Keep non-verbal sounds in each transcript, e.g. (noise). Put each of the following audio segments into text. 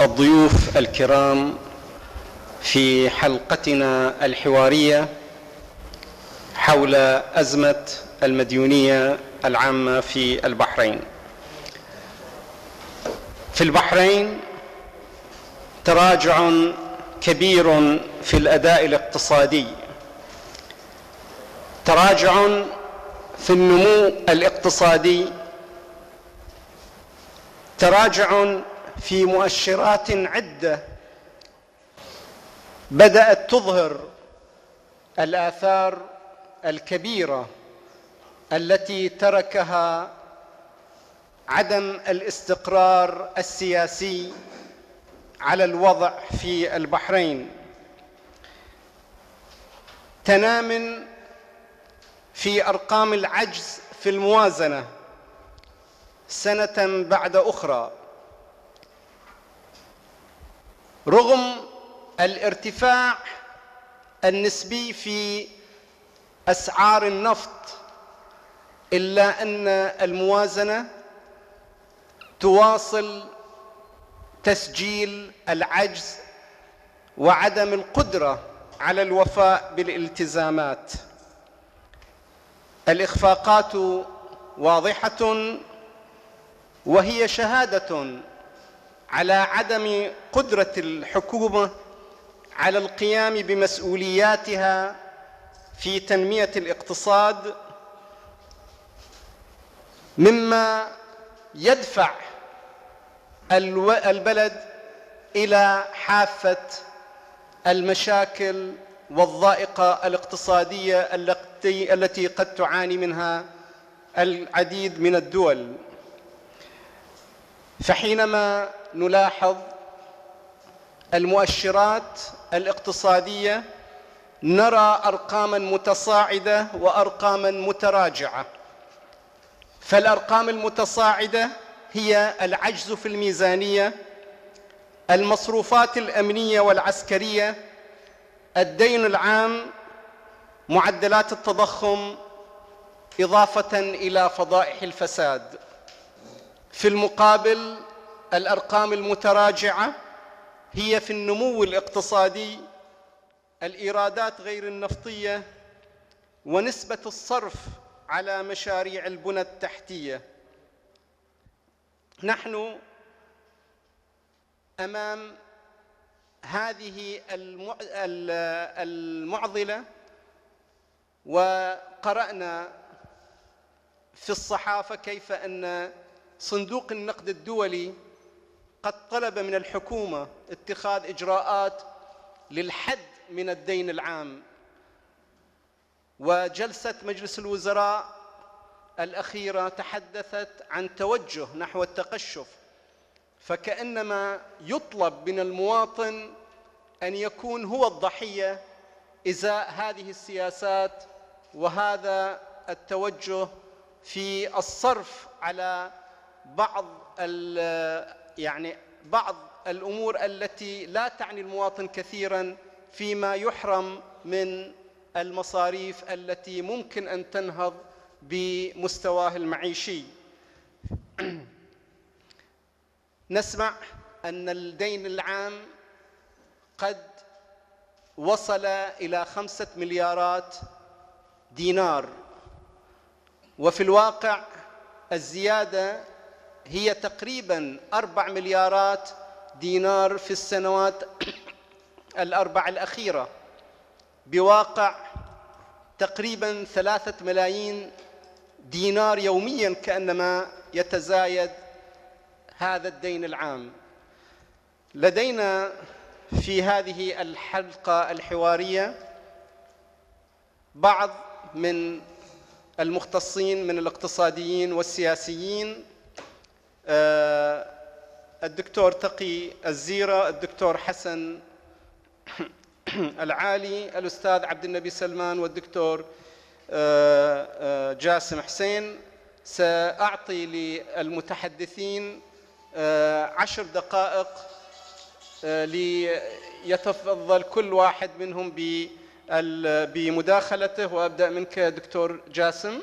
الضيوف الكرام في حلقتنا الحوارية حول أزمة المديونية العامة في البحرين. في البحرين تراجع كبير في الأداء الاقتصادي. تراجع في النمو الاقتصادي. تراجع في مؤشرات عدة بدأت تظهر الآثار الكبيرة التي تركها عدم الاستقرار السياسي على الوضع في البحرين. تنام في أرقام العجز في الموازنة سنة بعد أخرى. رغم الارتفاع النسبي في أسعار النفط إلا أن الموازنة تواصل تسجيل العجز وعدم القدرة على الوفاء بالالتزامات. الإخفاقات واضحة وهي شهادة على عدم قدرة الحكومة على القيام بمسؤولياتها في تنمية الاقتصاد مما يدفع البلد إلى حافة المشاكل والضائقة الاقتصادية التي التي قد تعاني منها العديد من الدول. فحينما نلاحظ المؤشرات الاقتصادية نرى ارقاما متصاعدة وارقاما متراجعة. فالأرقام المتصاعدة هي العجز في الميزانية المصروفات الأمنية والعسكرية الدين العام معدلات التضخم إضافة إلى فضائح الفساد. في المقابل الأرقام المتراجعة هي في النمو الاقتصادي الإيرادات غير النفطية ونسبة الصرف على مشاريع البنى التحتية. نحن أمام هذه المعضلة وقرأنا في الصحافة كيف أن صندوق النقد الدولي قد طلب من الحكومة اتخاذ إجراءات للحد من الدين العام. وجلسة مجلس الوزراء الأخيرة تحدثت عن توجه نحو التقشف فكأنما يطلب من المواطن أن يكون هو الضحية إزاء هذه السياسات وهذا التوجه في الصرف على بعض يعني بعض الأمور التي لا تعني المواطن كثيرا فيما يحرم من المصاريف التي ممكن أن تنهض بمستواه المعيشي. (clears throat) نسمع أن الدين العام قد وصل إلى خمسة مليارات دينار. وفي الواقع الزيادة هي تقريبا أربع مليارات دينار في السنوات (clears throat) الأربع الأخيرة. بواقع تقريبا ثلاثة ملايين دينار يوميا كأنما يتزايد هذا الدين العام. لدينا في هذه الحلقة الحوارية بعض من المختصين من الاقتصاديين والسياسيين الدكتور تقي الزيرة الدكتور حسن العالي الأستاذ عبد النبي سلمان والدكتور آه، آه، جاسم حسين. سأعطي للمتحدثين عشر دقائق ليتفضل كل واحد منهم بمداخلته. وأبدأ منك دكتور جاسم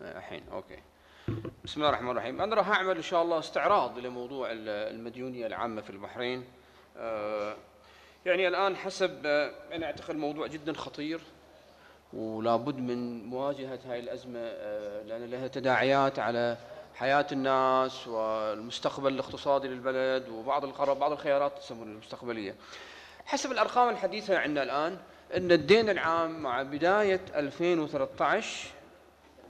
الحين أوكي بسم الله الرحمن الرحيم. أنا راح أعمل إن شاء الله استعراض لموضوع المديونية العامة في البحرين. آه، يعني الآن حسب آه، أنا أعتقد موضوع جدا خطير ولا بد من مواجهة هاي الأزمة آه، لأن لها تداعيات على حياة الناس والمستقبل الاقتصادي للبلد وبعض القرار بعض الخيارات تسمون المستقبلية. حسب الأرقام الحديثة عندنا الآن إن الدين العام مع بداية 2013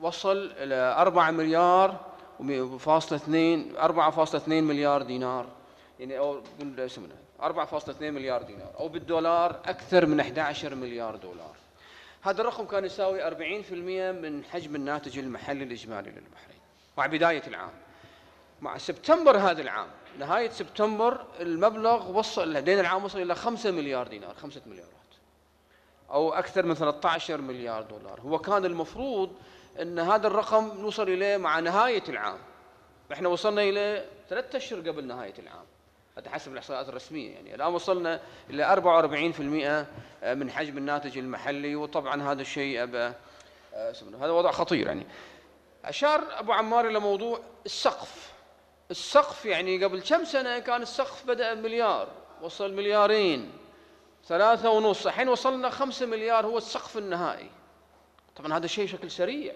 وصل إلى 4 مليار فاصلة 2 4.2 مليار دينار. يعني أو 4.2 مليار دينار. أو بالدولار أكثر من 11 مليار دولار. هذا الرقم كان يساوي 40% من حجم الناتج المحلي الإجمالي للبحرين. مع بداية العام. مع سبتمبر هذا العام نهاية سبتمبر المبلغ وصل الدين العام وصل إلى 5 مليار دينار 5 مليارات. أو أكثر من 13 مليار دولار. هو كان المفروض إن هذا الرقم نوصل إليه مع نهاية العام. إحنا وصلنا إلى ثلاثة أشهر قبل نهاية العام. هذا حسب الإحصاءات الرسمية. يعني الآن وصلنا إلى 44% من حجم الناتج المحلي وطبعا هذا الشيء أبا هذا وضع خطير يعني. أشار أبو عمار إلى موضوع السقف. السقف يعني قبل كم سنة كان السقف بدأ مليار وصل مليارين ثلاثة ونص. الحين وصلنا خمسة مليار هو السقف النهائي. طبعا هذا شيء بشكل سريع.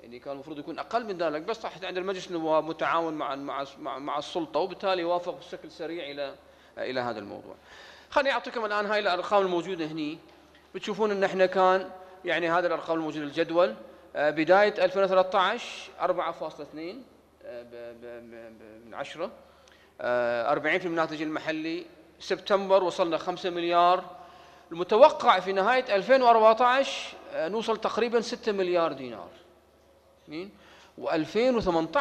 يعني كان المفروض يكون أقل من ذلك بس تحت عند المجلس النواب متعاون مع مع مع السلطة وبالتالي وافق بشكل سريع إلى إلى هذا الموضوع. خليني أعطيكم الآن هاي الأرقام الموجودة هني. بتشوفون إن إحنا كان يعني هذا الأرقام الموجودة الجدول آه، بداية 2013 4.2 من 10 40% آه، من الناتج المحلي سبتمبر وصلنا 5 مليار المتوقع في نهاية 2014 آه، نوصل تقريبا 6 مليار دينار. مين؟ و2018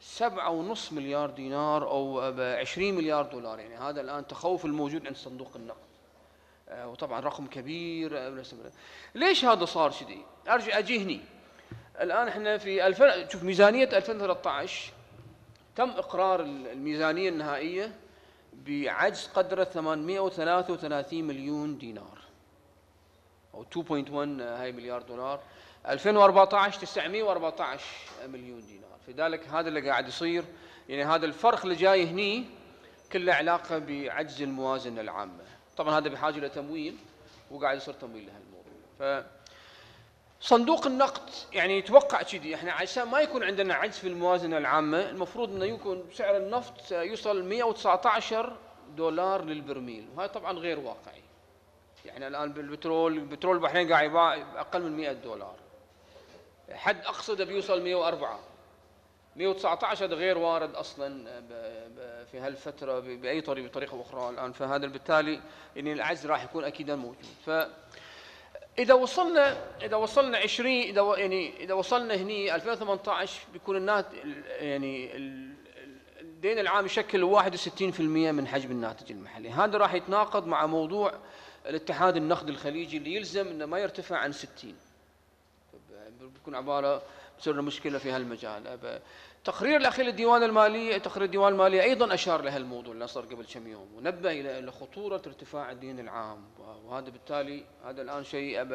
سبعة ونص مليار دينار أو 20 مليار دولار. يعني هذا الآن تخوف الموجود عند صندوق النقد. آه، وطبعا رقم كبير آه، ليش هذا صار كذي؟ أرجع أجي هني. الآن إحنا في 2000 شوف ميزانية 2013 تم إقرار الميزانية النهائية بعجز قدره 833 مليون دينار. أو 2.1 هاي مليار دولار. 2014 914 مليون دينار. فذلك هذا اللي قاعد يصير. يعني هذا الفرق اللي جاي هني كله علاقة بعجز الموازنة العامة. طبعا هذا بحاجة إلى تمويل وقاعد يصير تمويل لهالموضوع. ف صندوق النقد يعني يتوقع كذي. إحنا عشان ما يكون عندنا عجز في الموازنة العامة المفروض إنه يكون سعر النفط يوصل 119 دولار للبرميل. وهذا طبعا غير واقعي. يعني الآن بالبترول البترول البحرين قاعد يباع أقل من 100 دولار. حد اقصى ده بيوصل 104 119 هذا غير وارد أصلا في هالفترة بأي طريقه بطريقة أخرى الآن. فهذا بالتالي يعني العجز راح يكون اكيدا موجود. ف إذا وصلنا إذا وصلنا 20 إذا يعني إذا وصلنا هني 2018 بيكون النات يعني الدين العام يشكل 61% من حجم الناتج المحلي. هذا راح يتناقض مع موضوع الاتحاد النقد الخليجي اللي يلزم إنه ما يرتفع عن 60 بيكون عبارة بتصير مشكلة في هالمجال. تقرير الاخير للديوان المالي تقرير الديوان المالي أيضا أشار لهالموضوع اللي صار قبل كم يوم ونبه إلى خطورة ارتفاع الدين العام وهذا بالتالي هذا الآن شيء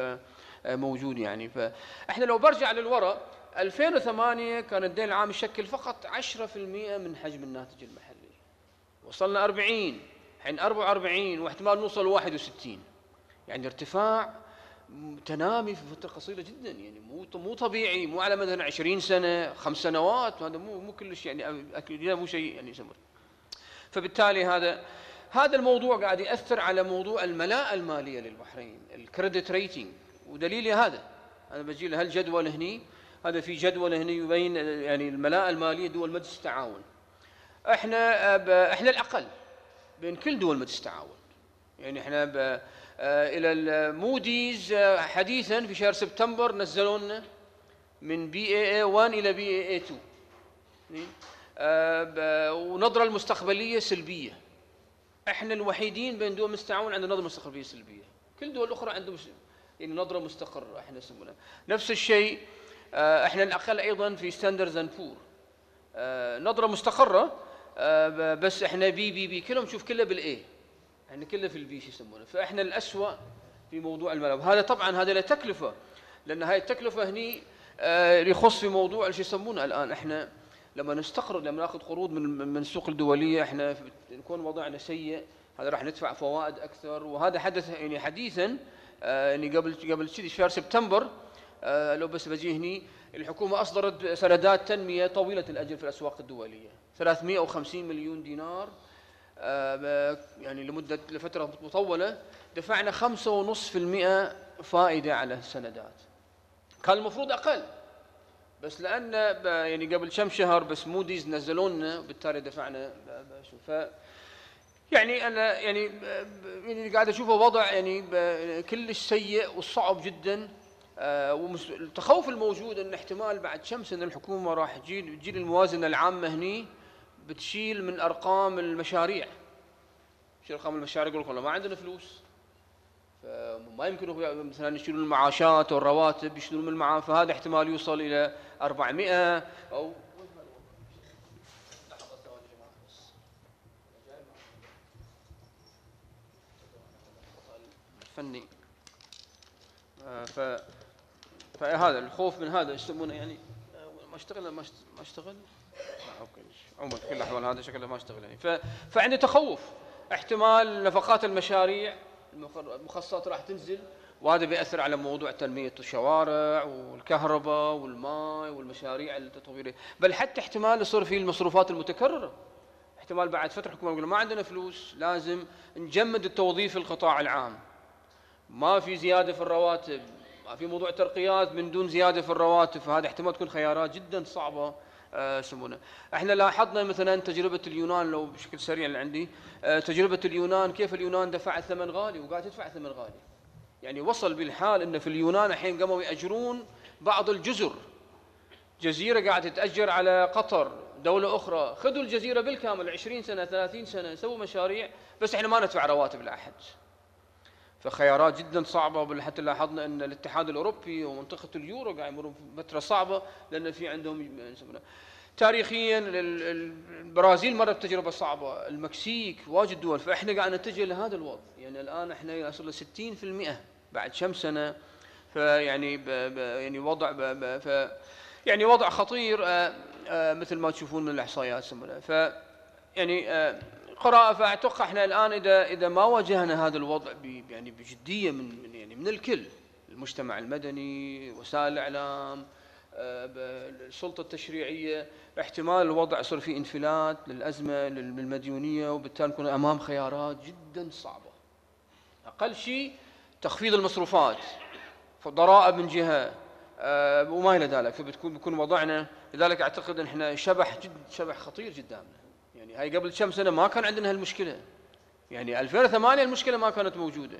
موجود يعني. فإحنا لو برجع للوراء 2008 كان الدين العام يشكل فقط 10% من حجم الناتج المحلي. وصلنا 40 الحين 44 واحتمال نوصل 61 يعني ارتفاع تنامي في فترة قصيرة جدا يعني مو مو طبيعي مو على مثلا 20 سنة خمس سنوات هذا مو مو كلش يعني أكيد مو شيء يعني سمر فبالتالي هذا هذا الموضوع قاعد يأثر على موضوع الملاءة المالية للبحرين ال credit rating ودليلي هذا أنا بجي له هالجدول هني؟ هذا في جدول هنا يبين يعني الملاءة المالية دول مجلس التعاون إحنا إحنا الأقل بين كل دول مجلس التعاون يعني إحنا إلى الموديز آه، حديثا في شهر سبتمبر نزلوا لنا من BAA 1 إلى BAA 2 ونظرة المستقبلية سلبية. إحنا الوحيدين بين دول مستعاون عندنا نظرة مستقبلية سلبية. كل دول الاخرى عندهم يعني نظرة مستقرة إحنا نسمونها نفس الشيء آه، إحنا الأقل أيضا في Standard and Poor's نظرة مستقرة بس إحنا BBB كلهم شوف كله بال A إحنا كله في ال B شو يسمونه. فإحنا الاسوء في موضوع الملاءة هذا طبعا هذا له تكلفة لأن هاي التكلفة هني آه، يخص في موضوع شو يسمونه الآن. إحنا لما نستقرض لما نأخذ قروض من من السوق الدولية إحنا نكون وضعنا سيء هذا راح ندفع فوائد أكثر. وهذا حدث يعني حديثا آه، يعني قبل قبل كذي شهر سبتمبر آه، لو بس بجي هني الحكومة أصدرت سندات تنمية طويلة الاجل في الأسواق الدولية. 350 مليون دينار يعني لمدة لفترة مطولة دفعنا 5.5% فائدة على السندات. كان المفروض أقل بس لأن يعني قبل كم شهر بس موديز نزلوا لنا وبالتالي دفعنا ف يعني أنا يعني يعني قاعد أشوفه وضع يعني كلش سيء وصعب جدا. آه، والتخوف الموجود إن احتمال بعد كم سنة الحكومة راح تجي تجي الموازنه العامة هني بتشيل من ارقام المشاريع. شيل أرقام المشاريع يقول لك والله ما عندنا فلوس. فما يمكن مثلا يشيلون المعاشات والرواتب يشيلون من المعاش فهذا احتمال يوصل إلى 400 أو فني. آه، ف فهذا الخوف من هذا يسمونه يعني آه، ما اشتغل ما اشتغل. أوكي عموما في كل الأحوال هذا شكله ما أشتغل يعني. ف... فعندي تخوف. احتمال نفقات المشاريع المخصصات راح تنزل وهذا بيأثر على موضوع تنمية الشوارع والكهرباء والماء والمشاريع التطويرية. بل حتى احتمال يصير في المصروفات المتكررة. احتمال بعد فترة الحكومة يقول ما عندنا فلوس لازم نجمد التوظيف في القطاع العام. ما في زيادة في الرواتب ما في موضوع ترقيات من دون زيادة في الرواتب. فهذا احتمال تكون خيارات جدا صعبة آه، يسمونه. إحنا لاحظنا مثلا تجربة اليونان لو بشكل سريع اللي عندي آه، تجربة اليونان كيف اليونان دفعت ثمن غالي وقاعد تدفع ثمن غالي. يعني وصل بالحال ان في اليونان الحين قاموا يأجرون بعض الجزر. جزيرة قاعدة تتأجر على قطر دولة أخرى. خذوا الجزيرة بالكامل 20 سنة 30 سنة سووا مشاريع بس إحنا ما ندفع رواتب لأحد. فخيارات جدا صعبة حتى لاحظنا إن الاتحاد الأوروبي ومنطقة اليورو قاعد يمرون فترة صعبة لأن في عندهم تاريخيا البرازيل مرت بتجربة صعبة المكسيك واجد دول. فإحنا قاعد نتجه لهذا الوضع. يعني الآن إحنا ل 60% بعد كم سنة. فيعني يعني وضع ف يعني وضع خطير آه، آه، مثل ما تشوفون من الإحصائيات ف يعني آه، قراءة فأتوقع إحنا الآن إذا إذا ما واجهنا هذا الوضع يعني بجدية من يعني من الكل المجتمع المدني وسائل الإعلام آه، السلطة التشريعية احتمال الوضع يصير فيه انفلات للأزمة للمديونية وبالتالي نكون أمام خيارات جدا صعبة. أقل شيء تخفيض المصروفات ضرائب من جهة آه، وما إلى ذلك فبتكون بيكون وضعنا لذلك أعتقد أن إحنا شبح جد شبح خطير قدامنا. هاي قبل كم سنة ما كان عندنا هالمشكلة. يعني 2008 المشكلة ما كانت موجودة.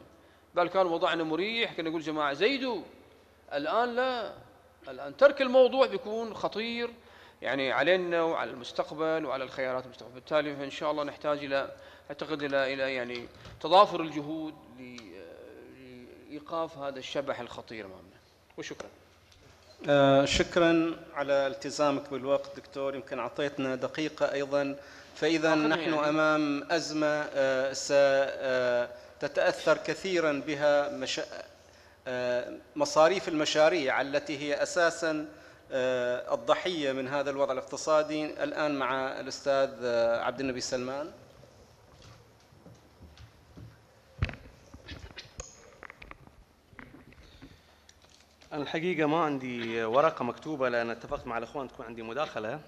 بل كان وضعنا مريح كنا نقول جماعة زيدوا. الآن لا. الآن ترك الموضوع بيكون خطير. يعني علينا وعلى المستقبل وعلى الخيارات المستقبل. بالتالي فان شاء الله نحتاج إلى أعتقد إلى إلى يعني تضافر الجهود لإيقاف هذا الشبح الخطير أمامنا. وشكرا. آه شكرا على التزامك بالوقت دكتور. يمكن أعطيتنا دقيقة أيضا فإذا نحن يعني. أمام أزمة آه، ستتأثر آه، كثيرا بها مش... آه، مصاريف المشاريع التي هي أساسا الضحية من هذا الوضع الاقتصادي. الآن مع الأستاذ عبد النبي سلمان. الحقيقة ما عندي ورقة مكتوبة لأن اتفقت مع الأخوان تكون عندي مداخلة.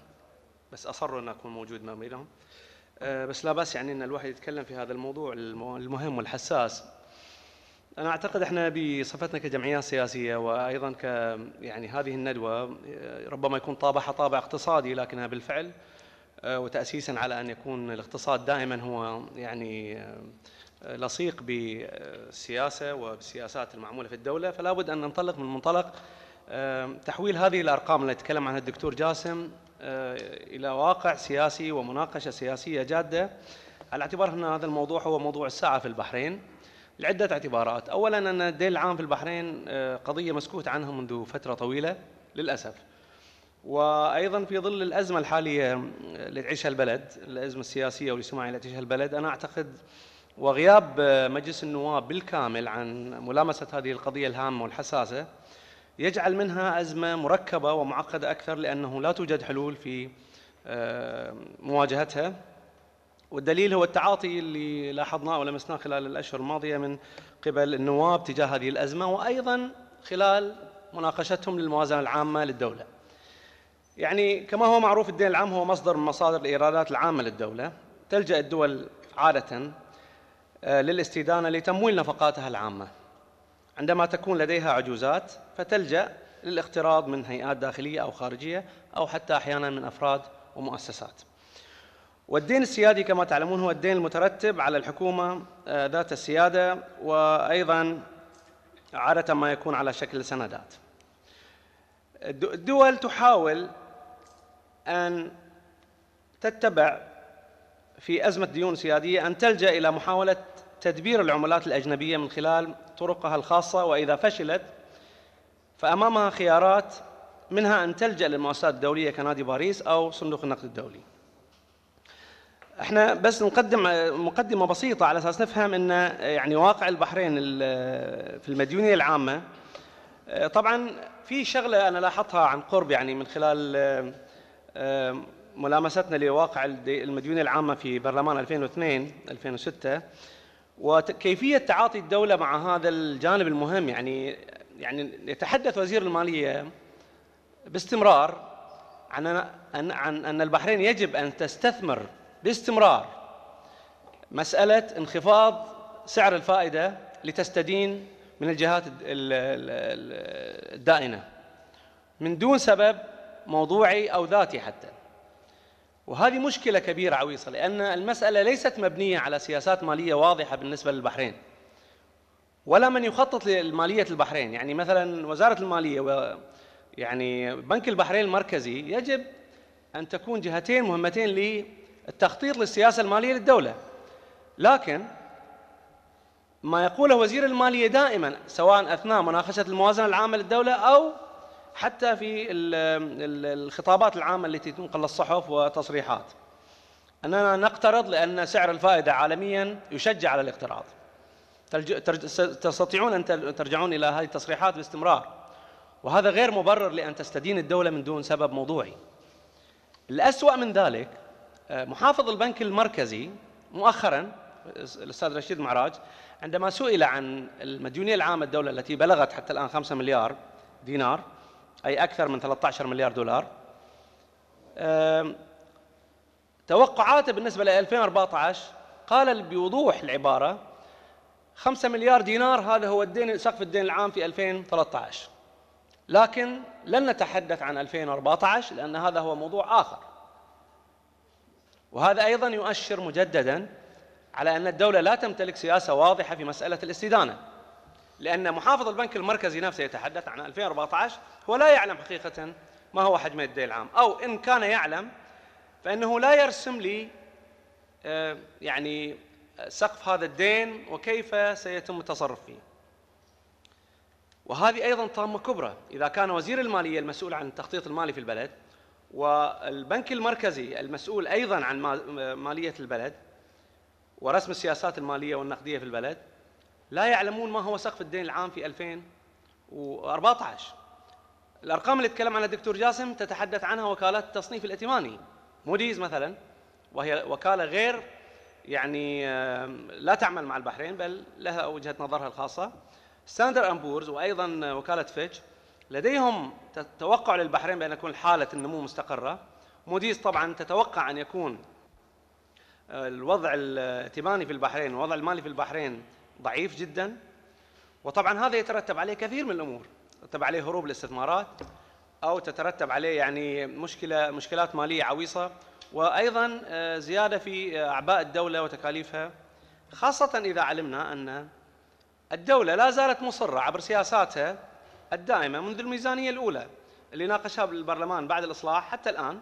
بس اصروا أن أكون موجود ما بينهم. آه، بس لا بأس يعني أن الواحد يتكلم في هذا الموضوع المهم والحساس. أنا أعتقد إحنا بصفتنا كجمعيات سياسية وأيضا ك يعني هذه الندوة آه، ربما يكون طابعها طابع اقتصادي لكنها بالفعل آه، وتاسيسا على أن يكون الاقتصاد دائما هو يعني لصيق بالسياسة وبالسياسات المعمولة في الدولة. فلا بد أن ننطلق من منطلق تحويل هذه الأرقام اللي تكلم عنها الدكتور جاسم إلى واقع سياسي ومناقشة سياسية جادة. على اعتبار أن هذا الموضوع هو موضوع الساعة في البحرين. لعدة اعتبارات، اولا أن الدين العام في البحرين آه، قضية مسكوت عنها منذ فترة طويلة للأسف. وأيضا في ظل الأزمة الحالية اللي تعيشها البلد، الأزمة السياسية والاجتماعية اللي تعيشها البلد، أنا أعتقد وغياب مجلس النواب بالكامل عن ملامسة هذه القضية الهامة والحساسة يجعل منها أزمة مركبة ومعقدة أكثر لأنه لا توجد حلول في آه، مواجهتها. والدليل هو التعاطي اللي لاحظناه ولمسناه خلال الأشهر الماضية من قبل النواب تجاه هذه الأزمة وأيضا خلال مناقشتهم للموازنة العامة للدولة. يعني كما هو معروف الدين العام هو مصدر من مصادر الإيرادات العامة للدولة. تلجأ الدول عادة آه، للاستدانة لتمويل نفقاتها العامة. عندما تكون لديها عجوزات فتلجأ للاقتراض من هيئات داخلية أو خارجية أو حتى أحيانا من أفراد ومؤسسات. والدين السيادي كما تعلمون هو الدين المترتب على الحكومة آه، ذات السيادة وأيضا عادة ما يكون على شكل سندات. الدول تحاول أن تتبع في أزمة ديون سيادية أن تلجأ إلى محاولة تدبير العملات الأجنبية من خلال طرقها الخاصة وإذا فشلت فأمامها خيارات منها أن تلجأ للمؤسسات الدولية كنادي باريس أو صندوق النقد الدولي. إحنا بس نقدم مقدمة بسيطة على أساس نفهم إن يعني واقع البحرين في المديونية العامة. طبعا في شغلة أنا لاحظتها عن قرب يعني من خلال ملامستنا لواقع المديونية العامة في برلمان 2002 2006 وكيفية تعاطي الدولة مع هذا الجانب المهم؟ يعني يعني يتحدث وزير المالية باستمرار عن ان عن أن البحرين يجب أن تستثمر باستمرار مسألة انخفاض سعر الفائدة لتستدين من الجهات الدائنة من دون سبب موضوعي أو ذاتي حتى. وهذه مشكلة كبيرة عويصة لأن المسألة ليست مبنية على سياسات مالية واضحة بالنسبة للبحرين ولا من يخطط لمالية البحرين. يعني مثلا وزارة المالية و يعني بنك البحرين المركزي يجب أن تكون جهتين مهمتين للتخطيط للسياسة المالية للدولة. لكن ما يقوله وزير المالية دائما سواء أثناء مناقشة الموازنة العامة للدولة أو حتى في الخطابات العامة التي تنقل للصحف وتصريحات. أننا نقترض لأن سعر الفائدة عالميا يشجع على الاقتراض. تستطيعون أن ترجعون إلى هذه التصريحات باستمرار. وهذا غير مبرر لأن تستدين الدولة من دون سبب موضوعي. الأسوأ من ذلك محافظ البنك المركزي مؤخرا الأستاذ رشيد معراج عندما سئل عن المديونية العامة الدولة التي بلغت حتى الآن 5 مليار دينار أي أكثر من 13 مليار دولار. توقعاته بالنسبة ل 2014 قال بوضوح العبارة 5 مليار دينار هذا هو الدين سقف الدين العام في 2013 لكن لن نتحدث عن 2014 لأن هذا هو موضوع آخر. وهذا أيضا يؤشر مجددا على أن الدولة لا تمتلك سياسة واضحة في مسألة الاستدانة. لأن محافظ البنك المركزي نفسه يتحدث عن 2014 هو لا يعلم حقيقة ما هو حجم الدين العام. أو إن كان يعلم فإنه لا يرسم لي آه، يعني سقف هذا الدين وكيف سيتم التصرف فيه. وهذه أيضا طامة كبرى. إذا كان وزير المالية المسؤول عن التخطيط المالي في البلد والبنك المركزي المسؤول أيضا عن مالية البلد ورسم السياسات المالية والنقدية في البلد لا يعلمون ما هو سقف الدين العام في 2014 الأرقام اللي تكلم عنها الدكتور جاسم تتحدث عنها وكالات التصنيف الائتماني. موديز مثلا وهي وكالة غير يعني لا تعمل مع البحرين بل لها وجهة نظرها الخاصة. Standard and Poor's وأيضا وكالة فيتش لديهم توقع للبحرين بأن يكون حالة النمو مستقرة. موديز طبعا تتوقع أن يكون الوضع الائتماني في البحرين والوضع المالي في البحرين ضعيف جدا. وطبعا هذا يترتب عليه كثير من الأمور. يترتب عليه هروب الاستثمارات أو تترتب عليه يعني مشكلة مشكلات مالية عويصة. وأيضا آه، زيادة في أعباء الدولة وتكاليفها. خاصة إذا علمنا أن الدولة لا زالت مصرة عبر سياساتها الدائمة منذ الميزانية الأولى اللي ناقشها بالبرلمان بعد الإصلاح حتى الآن.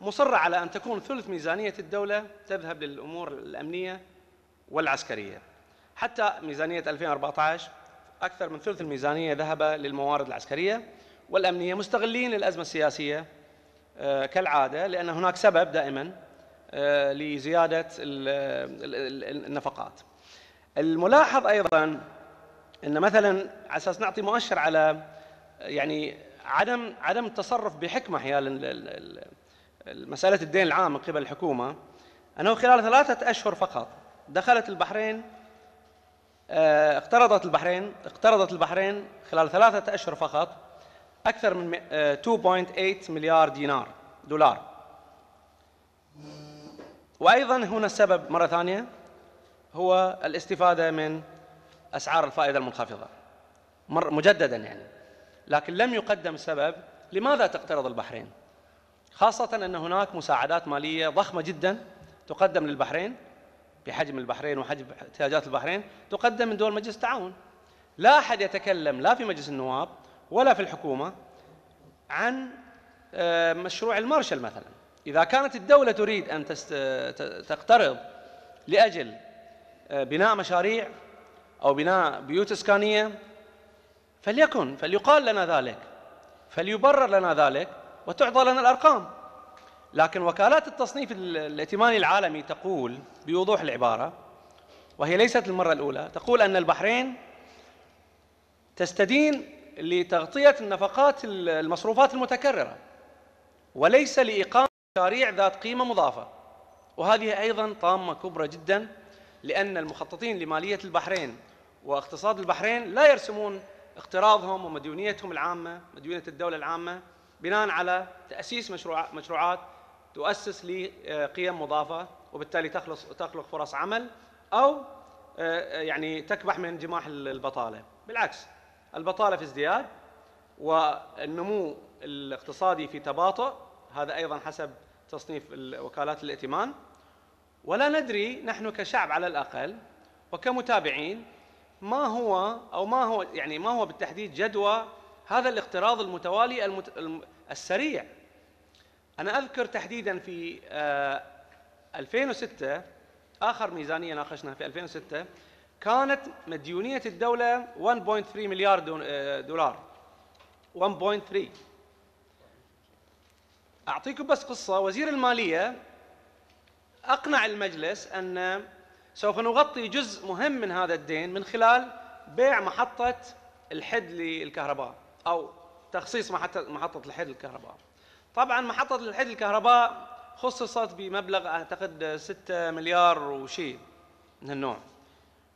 مصرة على أن تكون ثلث ميزانية الدولة تذهب للأمور الأمنية والعسكرية. حتى ميزانية 2014 أكثر من ثلث الميزانية ذهب للموارد العسكرية والأمنية مستغلين الأزمة السياسية آه، كالعادة لأن هناك سبب دائما آه، لزيادة النفقات. الملاحظ أيضا أن مثلا على أساس نعطي مؤشر على يعني عدم عدم التصرف بحكمة حيال مسألة الدين العام من قبل الحكومة أنه خلال ثلاثة أشهر فقط دخلت البحرين اقترضت البحرين اقترضت البحرين خلال ثلاثة أشهر فقط أكثر من 2.8 مليار دينار دولار. وأيضا هنا السبب مرة ثانية هو الاستفادة من أسعار الفائدة المنخفضة. مر مجددا يعني. لكن لم يقدم سبب لماذا تقترض البحرين. خاصة أن هناك مساعدات مالية ضخمة جدا تقدم للبحرين بحجم البحرين وحجم احتياجات البحرين تقدم من دول مجلس التعاون. لا أحد يتكلم لا في مجلس النواب ولا في الحكومة عن آه، مشروع المارشل مثلا. إذا كانت الدولة تريد أن تقترض لأجل آه، بناء مشاريع أو بناء بيوت إسكانية فليكن فليقال لنا ذلك فليبرر لنا ذلك وتعطى لنا الأرقام. لكن وكالات التصنيف الائتماني العالمي تقول بوضوح العبارة وهي ليست المرة الأولى تقول أن البحرين تستدين لتغطية النفقات المصروفات المتكررة وليس لإقامة مشاريع ذات قيمة مضافة. وهذه أيضا طامة كبرى جدا لأن المخططين لمالية البحرين واقتصاد البحرين لا يرسمون اقتراضهم ومديونيتهم العامة مديونية الدولة العامة بناء على تأسيس مشروع مشروعات تؤسس لقيم مضافة وبالتالي تخلص تخلق فرص عمل أو آه، يعني تكبح من جماح البطالة. بالعكس البطالة في ازدياد والنمو الاقتصادي في تباطؤ هذا أيضا حسب تصنيف وكالات الائتمان. ولا ندري نحن كشعب على الأقل وكمتابعين ما هو أو ما هو يعني ما هو بالتحديد جدوى هذا الاقتراض المتوالي المت... السريع. أنا أذكر تحديدا في 2006 آه، آخر ميزانية ناقشناها في 2006 كانت مديونية الدولة 1.3 مليار آه، دولار. 1.3 أعطيكم بس قصة. وزير المالية أقنع المجلس أن سوف نغطي جزء مهم من هذا الدين من خلال بيع محطة الحد للكهرباء أو تخصيص محطة محطة الحد للكهرباء. طبعا محطة الحد للكهرباء خصصت بمبلغ أعتقد 6 مليار وشيء من النوع.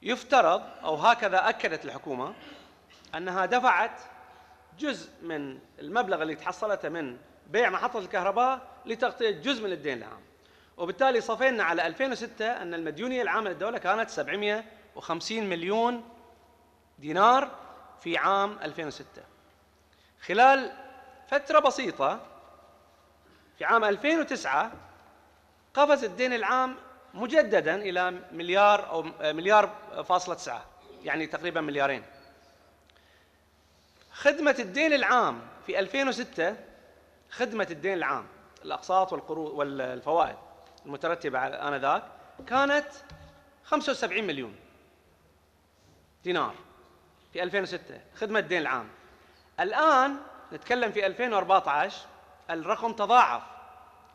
يفترض أو هكذا أكدت الحكومة أنها دفعت جزء من المبلغ اللي تحصلته من بيع محطة الكهرباء لتغطية جزء من الدين العام. وبالتالي صفينا على 2006 أن المديونية العامة للدولة كانت 750 مليون دينار في عام 2006 خلال فترة بسيطة في عام 2009 قفز الدين العام مجددا إلى مليار أو مليار فاصلة تسعة يعني تقريبا مليارين. خدمة الدين العام في 2006 خدمة الدين العام الأقساط والقروض والفوائد المترتبة على آنذاك كانت 75 مليون دينار في 2006 خدمة الدين العام. الآن نتكلم في 2014 الرقم تضاعف.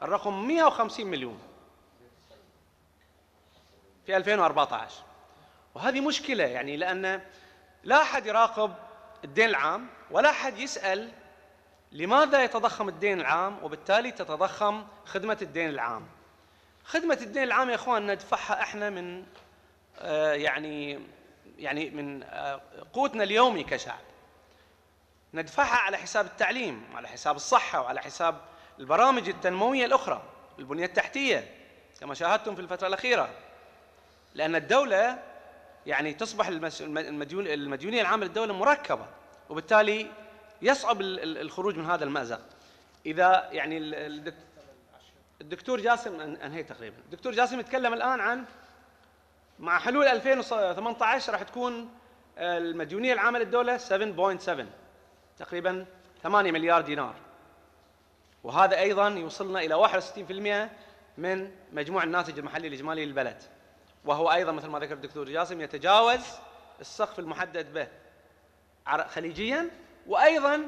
الرقم 150 مليون. في 2014 وهذه مشكلة يعني لأن لا أحد يراقب الدين العام ولا أحد يسأل لماذا يتضخم الدين العام وبالتالي تتضخم خدمة الدين العام. خدمة الدين العام يا إخوان ندفعها إحنا من آه، يعني يعني من آه، قوتنا اليومي كشعب. ندفعها على حساب التعليم وعلى حساب الصحة وعلى حساب البرامج التنموية الأخرى البنية التحتية كما شاهدتم في الفترة الأخيرة. لأن الدولة يعني تصبح المديون المديونية العامة للدولة مركبة وبالتالي يصعب الخروج من هذا المأزق. إذا يعني الدكتور جاسم أنهيت تقريبا. الدكتور جاسم يتكلم الآن عن مع حلول 2018 راح تكون المديونية العامة للدولة 7.7 تقريبا 8 مليار دينار. وهذا أيضا يوصلنا إلى 61% من مجموع الناتج المحلي الإجمالي للبلد. وهو أيضا مثل ما ذكر الدكتور جاسم يتجاوز السقف المحدد به خليجيا وأيضا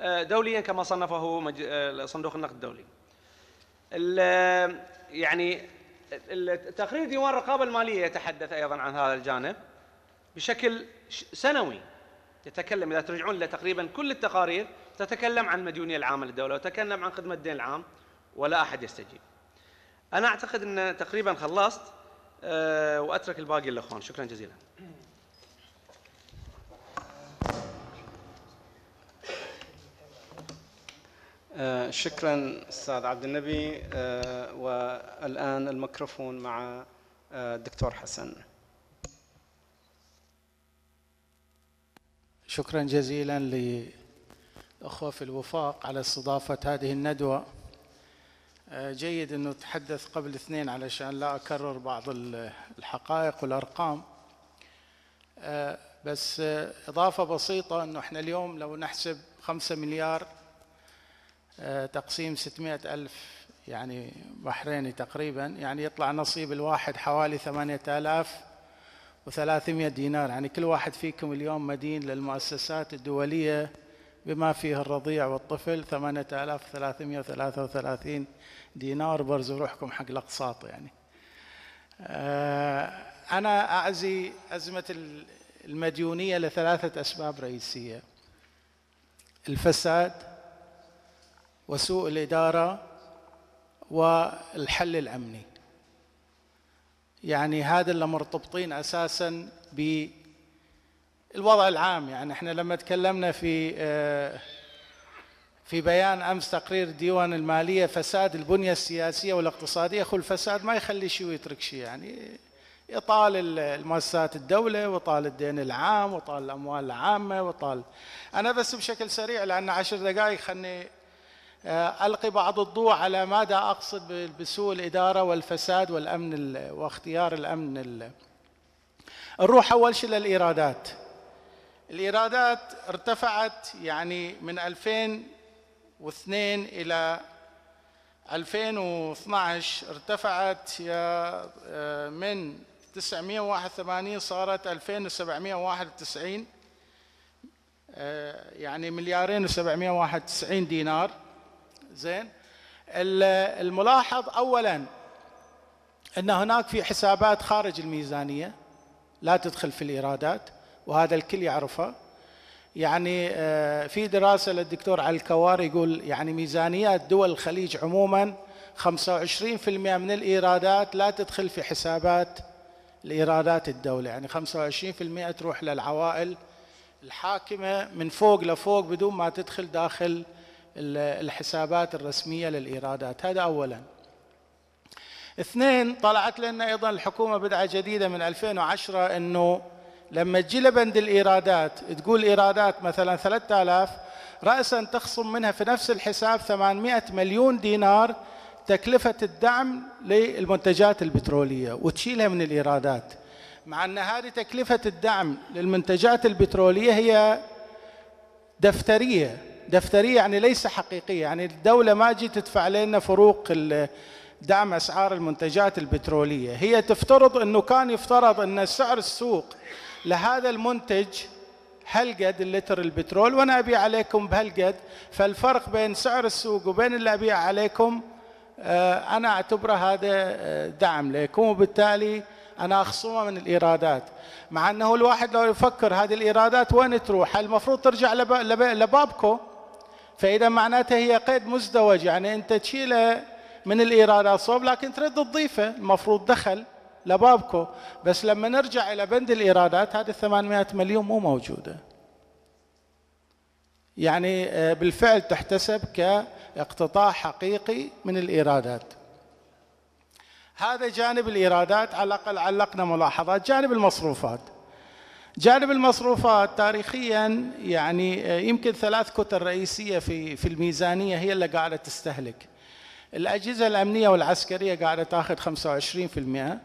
آه، دوليا كما صنفه آه، صندوق النقد الدولي. يعني تقرير ديوان الرقابة المالية يتحدث أيضا عن هذا الجانب بشكل سنوي. يتكلم إذا ترجعون لتقريبا كل التقارير تتكلم عن المديونيه العامه للدولة وتتكلم عن خدمة الدين العام ولا أحد يستجيب. أنا أعتقد إن تقريبا خلصت أه وأترك الباقي للأخوان شكرا جزيلا. آه، شكرا أستاذ عبد النبي آه، والآن الميكروفون مع آه، الدكتور حسن شكرا جزيلا للأخوة في الوفاق على استضافة هذه الندوة. جيد أنه تحدث قبل اثنين علشان لا أكرر بعض الحقائق والأرقام. بس إضافة بسيطة أنه إحنا اليوم لو نحسب خمسة مليار آه، تقسيم 600 ألف يعني بحريني تقريبا يعني يطلع نصيب الواحد حوالي 8300 دينار. يعني كل واحد فيكم اليوم مدين للمؤسسات الدولية بما فيه الرضيع والطفل 8333 دينار. برزوا روحكم حق الأقساط يعني. آه، أنا أعزي أزمة المديونية لثلاثة أسباب رئيسية. الفساد وسوء الإدارة والحل الأمني. يعني هذا اللي مرتبطين أساسا بالوضع العام. يعني إحنا لما تكلمنا في آه، في بيان أمس تقرير ديوان المالية فساد البنية السياسية والاقتصادية أخو الفساد ما يخلي شيء ويترك شيء. يعني يطال المؤسسات الدولة وطال الدين العام وطال الأموال العامة وطال. أنا بس بشكل سريع لأن عشر دقائق خلني ألقي بعض الضوء على ماذا أقصد بسوء الإدارة والفساد والأمن واختيار الأمن نروح أول شيء للإيرادات. الإيرادات ارتفعت يعني من 2002 إلى 2012 ارتفعت آه، من 981 صارت 2791 آه، يعني مليارين و791 دينار. زين. الملاحظ اولا أن هناك في حسابات خارج الميزانية لا تدخل في الإيرادات وهذا الكل يعرفه. يعني آه، في دراسة للدكتور علي الكواري يقول يعني ميزانيات دول الخليج عموما 25% من الإيرادات لا تدخل في حسابات الإيرادات الدولة. يعني 25% تروح للعوائل الحاكمة من فوق لفوق بدون ما تدخل داخل الحسابات الرسمية للإيرادات. هذا أولا. اثنين طلعت لنا أيضا الحكومة بدعة جديدة من 2010 أنه لما تجي لبند الإيرادات تقول إيرادات مثلا 3000 رأسا تخصم منها في نفس الحساب 800 مليون دينار تكلفة الدعم للمنتجات البترولية وتشيلها من الإيرادات. مع أن هذه تكلفة الدعم للمنتجات البترولية هي دفترية. دفترية يعني ليس حقيقية. يعني الدولة ما جي تدفع لنا فروق دعم أسعار المنتجات البترولية. هي تفترض أنه كان يفترض أن سعر السوق لهذا المنتج هالقد اللتر البترول وأنا أبيع عليكم بهالقد. فالفرق بين سعر السوق وبين اللي أبيع عليكم آه، أنا أعتبره هذا آه، دعم لكم وبالتالي أنا أخصمه من الإيرادات. مع إنه الواحد لو يفكر هذه الإيرادات وين تروح؟ المفروض ترجع لبابكم فإذا معناتها هي قيد مزدوج يعني أنت تشيله من الإيرادات صوب لكن ترد تضيفه المفروض دخل لبابكو. بس لما نرجع إلى بند الإيرادات هذه 800 مليون مو موجودة. يعني آه، بالفعل تحتسب كاقتطاع حقيقي من الإيرادات. هذا جانب الإيرادات على الأقل علقنا ملاحظات. جانب المصروفات. جانب المصروفات تاريخيا يعني آه، يمكن ثلاث كتل رئيسية في في الميزانية هي اللي قاعدة تستهلك. الأجهزة الأمنية والعسكرية قاعدة تأخذ 25%.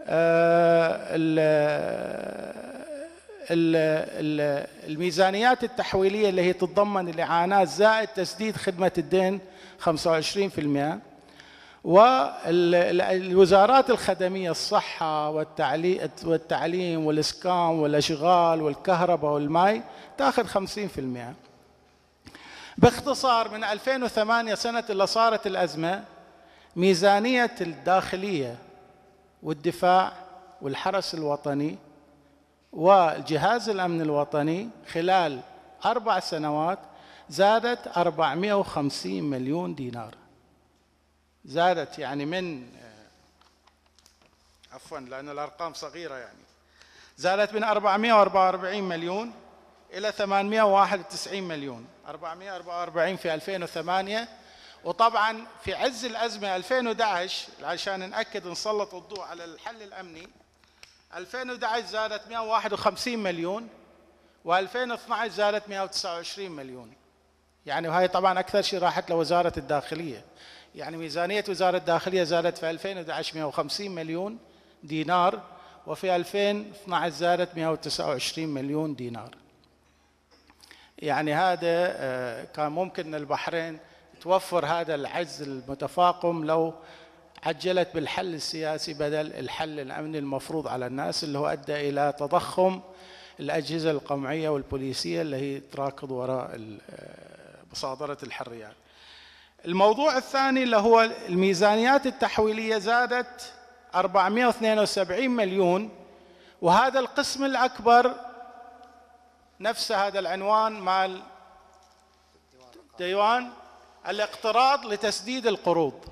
آه، الميزانيات التحويلية اللي هي تتضمن الإعانات زائد تسديد خدمة الدين 25%. والوزارات الخدمية الصحة والتعليم والإسكان والأشغال والكهرباء والماء تأخذ خمسين في المئة باختصار من 2008 سنة اللي صارت الأزمة ميزانية الداخلية والدفاع والحرس الوطني والجهاز الأمن الوطني خلال أربع سنوات زادت 450 مليون دينار. زادت يعني من عفوا لأن الأرقام صغيرة يعني. زادت من 444 مليون إلى 891 مليون. 444 في 2008 وطبعا في عز الأزمة 2011 عشان نأكد نسلط الضوء على الحل الأمني 2011 زادت 151 مليون و2012 زادت 129 مليون. يعني وهي طبعا أكثر شيء راحت لوزارة الداخلية. يعني ميزانية وزارة الداخلية زادت في 2011 150 مليون دينار وفي 2012 زادت 129 مليون دينار يعني هذا آه، كان ممكن البحرين توفر هذا العجز المتفاقم لو عجلت بالحل السياسي بدل الحل الأمني المفروض على الناس اللي هو أدى إلى تضخم الأجهزة القمعية والبوليسية اللي هي تراكض وراء آه، مصادرة الحريات. الموضوع الثاني اللي هو الميزانيات التحويلية زادت 472 مليون وهذا القسم الأكبر نفس هذا العنوان مال ديوان الاقتراض لتسديد القروض.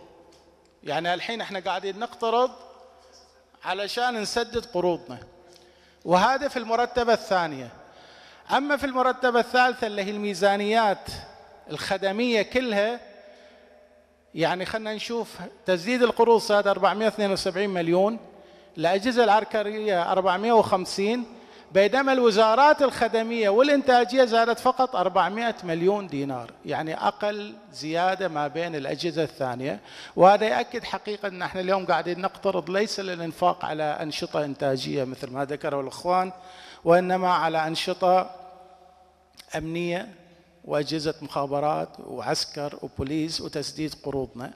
يعني الحين إحنا قاعدين نقترض علشان نسدد قروضنا. وهذا في المرتبة الثانية. أما في المرتبة الثالثة اللي هي الميزانيات الخدمية كلها يعني خلينا نشوف تسديد القروض صار 472 مليون الأجهزة العسكرية 450 بينما الوزارات الخدمية والإنتاجية زادت فقط 400 مليون دينار يعني أقل زيادة ما بين الأجهزة الثانية. وهذا يأكد حقيقة أن إحنا اليوم قاعدين نقترض ليس للإنفاق على أنشطة إنتاجية مثل ما ذكروا الإخوان وإنما على أنشطة أمنية واجهزة مخابرات وعسكر وبوليس وتسديد قروضنا.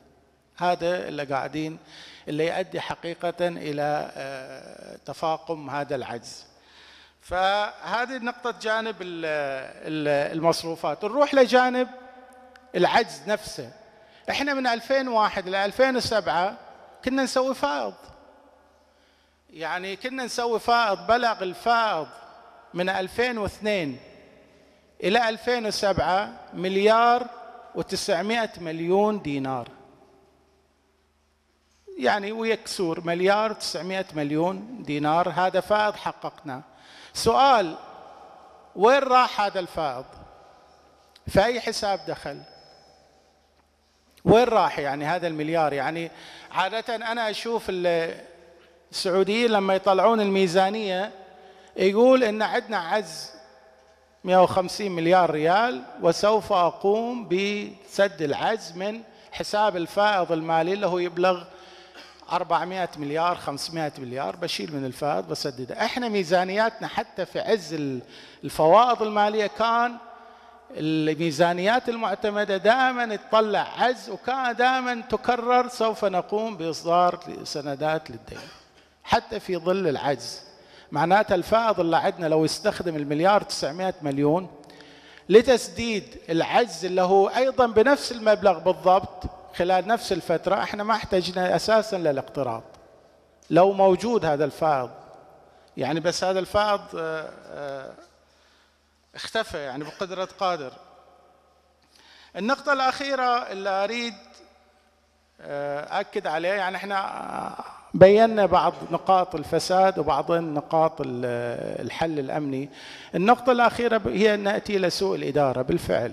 هذا اللي قاعدين اللي يؤدي حقيقة إلى آه، تفاقم هذا العجز. فهذه نقطة جانب المصروفات. نروح لجانب العجز نفسه. إحنا من 2001 ل 2007 كنا نسوي فائض. يعني كنا نسوي فائض بلغ الفائض من 2002 إلى 2007 مليار و900 مليون دينار. يعني ويكسور مليار و900 مليون دينار. هذا فائض حققناه سؤال وين راح هذا الفائض في أي حساب دخل؟ وين راح يعني هذا المليار؟ يعني عادة أنا أشوف السعوديين لما يطلعون الميزانية يقول إن عندنا عز 150 مليار ريال وسوف أقوم بسد العجز من حساب الفائض المالي اللي هو يبلغ 400 مليار 500 مليار بشيل من الفائض بسدده. إحنا ميزانياتنا حتى في عز الفوائض المالية كان الميزانيات المعتمدة دائما تطلع عز وكان دائما تكرر سوف نقوم بإصدار سندات للدين حتى في ظل العجز. معناتها الفائض اللي عندنا لو يستخدم المليار 900 مليون لتسديد العجز اللي هو أيضا بنفس المبلغ بالضبط خلال نفس الفترة إحنا ما احتجنا أساسا للاقتراض. لو موجود هذا الفائض يعني بس هذا الفائض آه، آه، اختفى يعني بقدرة قادر. النقطة الأخيرة اللي أريد آه، اكد عليها يعني إحنا بينا بعض نقاط الفساد وبعض نقاط الحل الأمني. النقطة الأخيرة هي أن نأتي إلى سوء الإدارة بالفعل.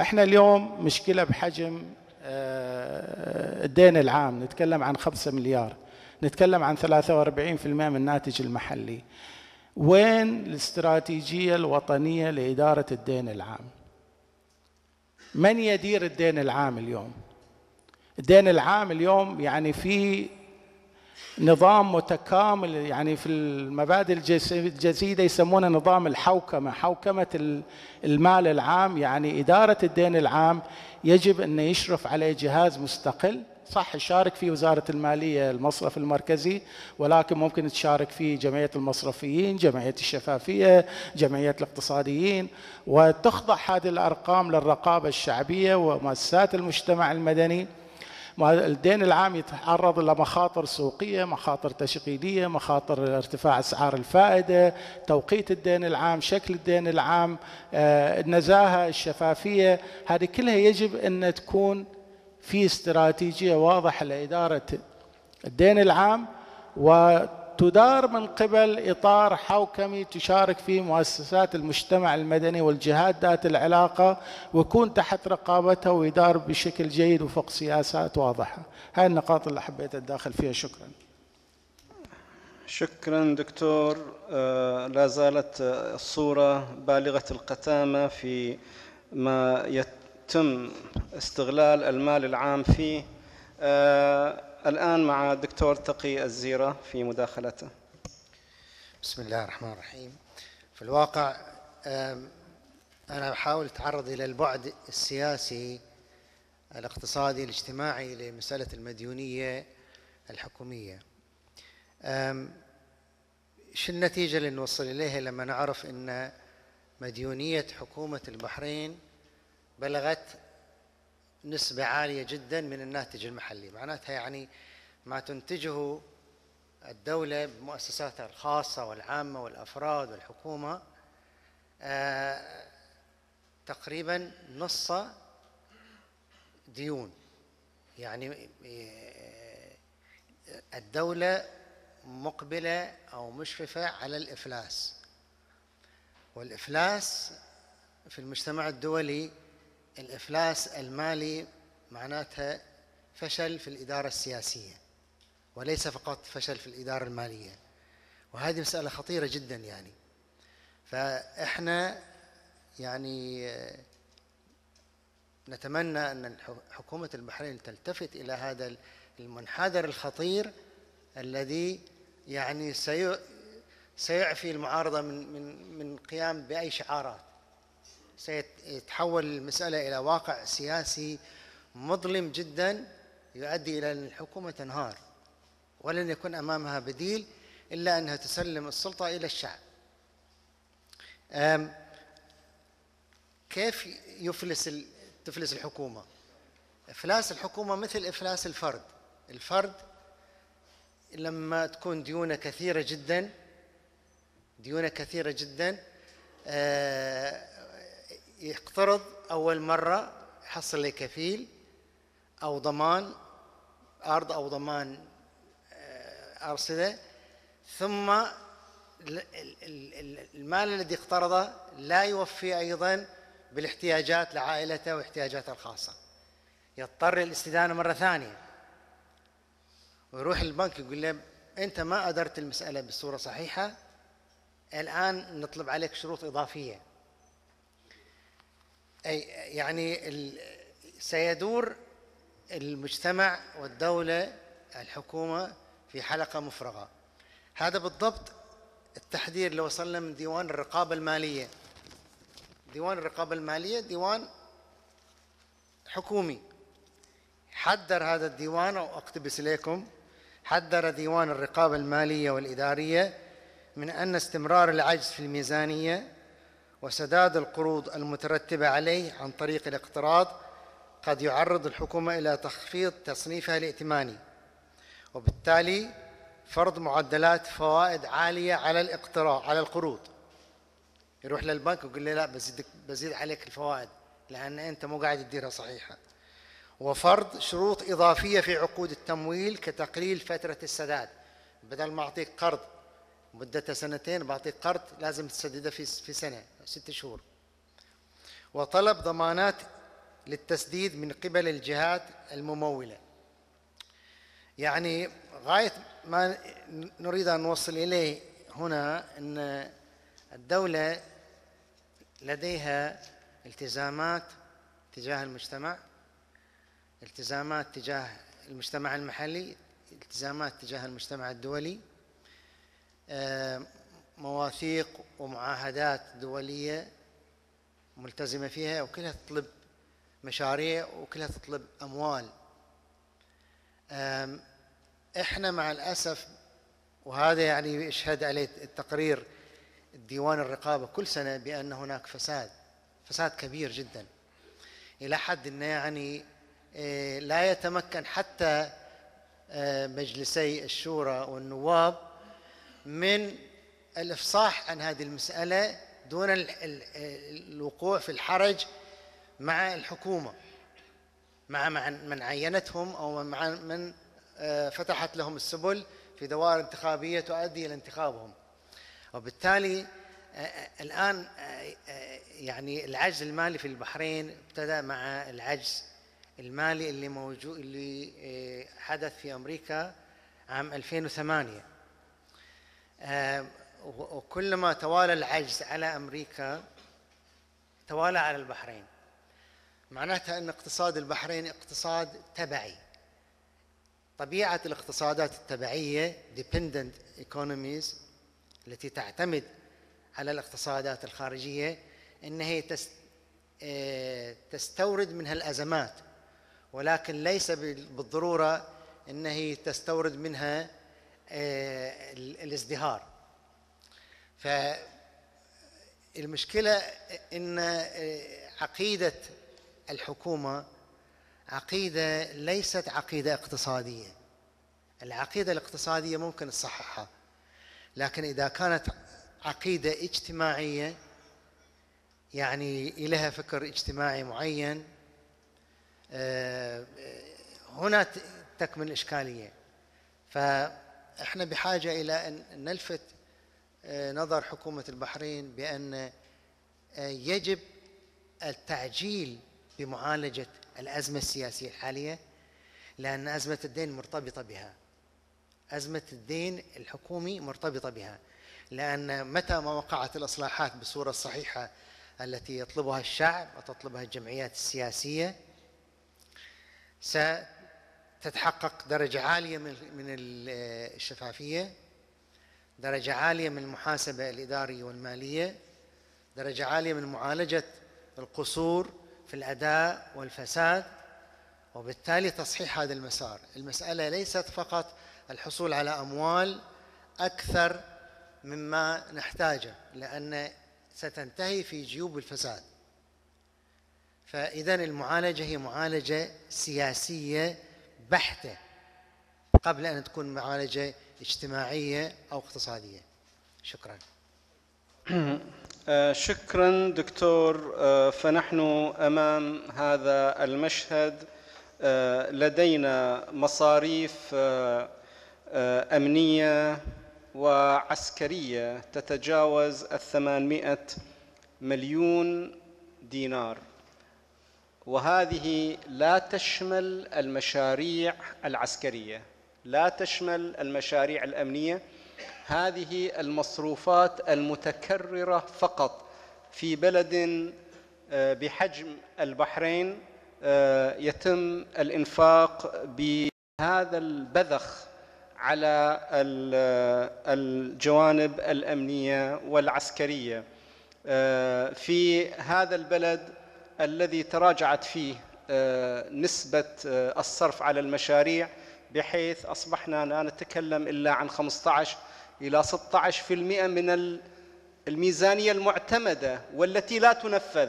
إحنا اليوم مشكلة بحجم آه، الدين العام. نتكلم عن خمسة مليار. نتكلم عن 43% من الناتج المحلي. وين الاستراتيجية الوطنية لإدارة الدين العام؟ من يدير الدين العام اليوم؟ الدين العام اليوم يعني في نظام متكامل يعني في المبادئ الجديده يسمونه نظام الحوكمة، حوكمة المال العام يعني إدارة الدين العام يجب أن يشرف عليه جهاز مستقل. صح يشارك فيه وزارة المالية المصرف المركزي ولكن ممكن تشارك فيه جمعية المصرفيين جمعية الشفافية جمعية الاقتصاديين. وتخضع هذه الأرقام للرقابة الشعبية ومؤسسات المجتمع المدني. الدين العام يتعرض إلى مخاطر سوقية مخاطر تشغيلية مخاطر ارتفاع أسعار الفائدة توقيت الدين العام شكل الدين العام آه، النزاهة الشفافية. هذه كلها يجب أن تكون في استراتيجية واضحة لإدارة الدين العام وتدار من قبل إطار حوكمي تشارك فيه مؤسسات المجتمع المدني والجهات ذات العلاقة ويكون تحت رقابتها ويدار بشكل جيد وفق سياسات واضحة. هاي النقاط اللي حبيت أتداخل فيها. شكرا. شكرا دكتور. آه، لا زالت الصورة بالغة القتامة في ما يتم استغلال المال العام فيه. آه، الآن مع الدكتور تقي الزيرة في مداخلته. بسم الله الرحمن الرحيم. في الواقع أنا أحاول أتعرض إلى البعد السياسي الاقتصادي الاجتماعي لمسألة المديونية الحكومية. شو النتيجة اللي نوصل إليها لما نعرف أن مديونية حكومة البحرين بلغت نسبة عالية جدا من الناتج المحلي. معناتها يعني ما تنتجه الدولة بمؤسساتها الخاصة والعامة والأفراد والحكومة آه تقريبا نص ديون. يعني آه، الدولة مقبلة أو مشرفة على الإفلاس. والإفلاس في المجتمع الدولي الإفلاس المالي معناتها فشل في الإدارة السياسية وليس فقط فشل في الإدارة المالية. وهذه مسألة خطيرة جدا يعني. فإحنا يعني نتمنى أن حكومة البحرين تلتفت إلى هذا المنحدر الخطير الذي يعني سيعفي المعارضة من من من قيام بأي شعارات. سيتحول المسألة إلى واقع سياسي مظلم جدا يؤدي إلى أن الحكومة تنهار ولن يكون أمامها بديل إلا أنها تسلم السلطة إلى الشعب. كيف يفلس تفلس الحكومة؟ إفلاس الحكومة مثل إفلاس الفرد. الفرد لما تكون ديونة كثيرة جدا ديونة كثيرة جدا آه، يقترض أول مرة يحصل لي كفيل أو ضمان أرض أو ضمان آه، أرصدة. ثم المال الذي اقترضه لا يوفي أيضا بالاحتياجات لعائلته واحتياجاته الخاصة. يضطر للاستدانة مرة ثانية. ويروح البنك يقول له أنت ما أدرت المسألة بصورة صحيحة الآن نطلب عليك شروط إضافية. يعني سيدور المجتمع والدولة الحكومة في حلقة مفرغة. هذا بالضبط التحذير اللي وصلنا من ديوان الرقابة المالية. ديوان الرقابة المالية ديوان حكومي. حذر هذا الديوان أو أقتبس إليكم حذر ديوان الرقابة المالية والإدارية من أن استمرار العجز في الميزانية وسداد القروض المترتبة عليه عن طريق الاقتراض قد يعرض الحكومة إلى تخفيض تصنيفها الائتماني. وبالتالي فرض معدلات فوائد عالية على الاقتراض على القروض. يروح للبنك ويقول لي لا بزيدك بزيد عليك الفوائد لأن أنت مو قاعد تديرها صحيحة. وفرض شروط إضافية في عقود التمويل كتقليل فترة السداد. بدل ما أعطيك قرض مدته سنتين بعطيك قرض لازم تسدده في في سنة ست شهور. وطلب ضمانات للتسديد من قبل الجهات الممولة. يعني غاية ما نريد أن نوصل إليه هنا أن الدولة لديها التزامات تجاه المجتمع التزامات تجاه المجتمع المحلي التزامات تجاه المجتمع الدولي. مواثيق ومعاهدات دولية ملتزمة فيها وكلها تطلب مشاريع وكلها تطلب أموال. إحنا مع الأسف وهذا يعني يشهد عليه التقرير ديوان الرقابة كل سنة بأن هناك فساد فساد كبير جدا. إلى حد أنه يعني آه، لا يتمكن حتى آه، مجلسي الشورى والنواب من الإفصاح عن هذه المسألة دون الوقوع في الحرج مع الحكومة مع من عينتهم أو مع من آه، فتحت لهم السبل في دوائر انتخابية تؤدي إلى انتخابهم. وبالتالي الآن يعني العجز المالي في البحرين ابتدى مع العجز المالي اللي موجود اللي آه، حدث في أمريكا عام 2008 آه، وكلما توالى العجز على أمريكا توالى على البحرين. معناتها إن اقتصاد البحرين اقتصاد تبعي. طبيعة الاقتصادات التبعية dependent economies التي تعتمد على الاقتصادات الخارجية إن هي آه، تستورد منها الأزمات. ولكن ليس بالضرورة انه تستورد منها آه، الازدهار. فالمشكلة إن آه، عقيدة الحكومة عقيدة ليست عقيدة اقتصادية. العقيدة الاقتصادية ممكن تصححها لكن إذا كانت عقيدة اجتماعية يعني لها فكر اجتماعي معين آه، هنا تكمن الإشكالية فإحنا بحاجة إلى أن نلفت آه، نظر حكومة البحرين بأن آه، يجب التعجيل بمعالجة الأزمة السياسية الحالية لأن أزمة الدين مرتبطة بها. أزمة الدين الحكومي مرتبطة بها. لأن متى ما وقعت الإصلاحات بالصورة الصحيحة التي يطلبها الشعب وتطلبها الجمعيات السياسية ستتحقق درجة عالية من الشفافية درجة عالية من المحاسبة الإدارية والمالية درجة عالية من معالجة القصور في الأداء والفساد وبالتالي تصحيح هذا المسار. المسألة ليست فقط الحصول على أموال أكثر مما نحتاجه لأن ستنتهي في جيوب الفساد. فإذا المعالجة هي معالجة سياسية بحتة قبل أن تكون معالجة اجتماعية أو اقتصادية. شكرا. (clears throat) آه، شكرا دكتور. آه، فنحن أمام هذا المشهد. آه، لدينا مصاريف أمنية وعسكرية تتجاوز الثمانمائة مليون دينار. وهذه لا تشمل المشاريع العسكرية لا تشمل المشاريع الأمنية. هذه المصروفات المتكررة فقط في بلد آه، بحجم البحرين آه، يتم الإنفاق بهذا البذخ على الجوانب الأمنية والعسكرية. آه، في هذا البلد الذي تراجعت فيه آه، نسبة آه، الصرف على المشاريع بحيث أصبحنا لا نتكلم إلا عن 15 إلى 16% من الميزانية المعتمدة والتي لا تنفذ.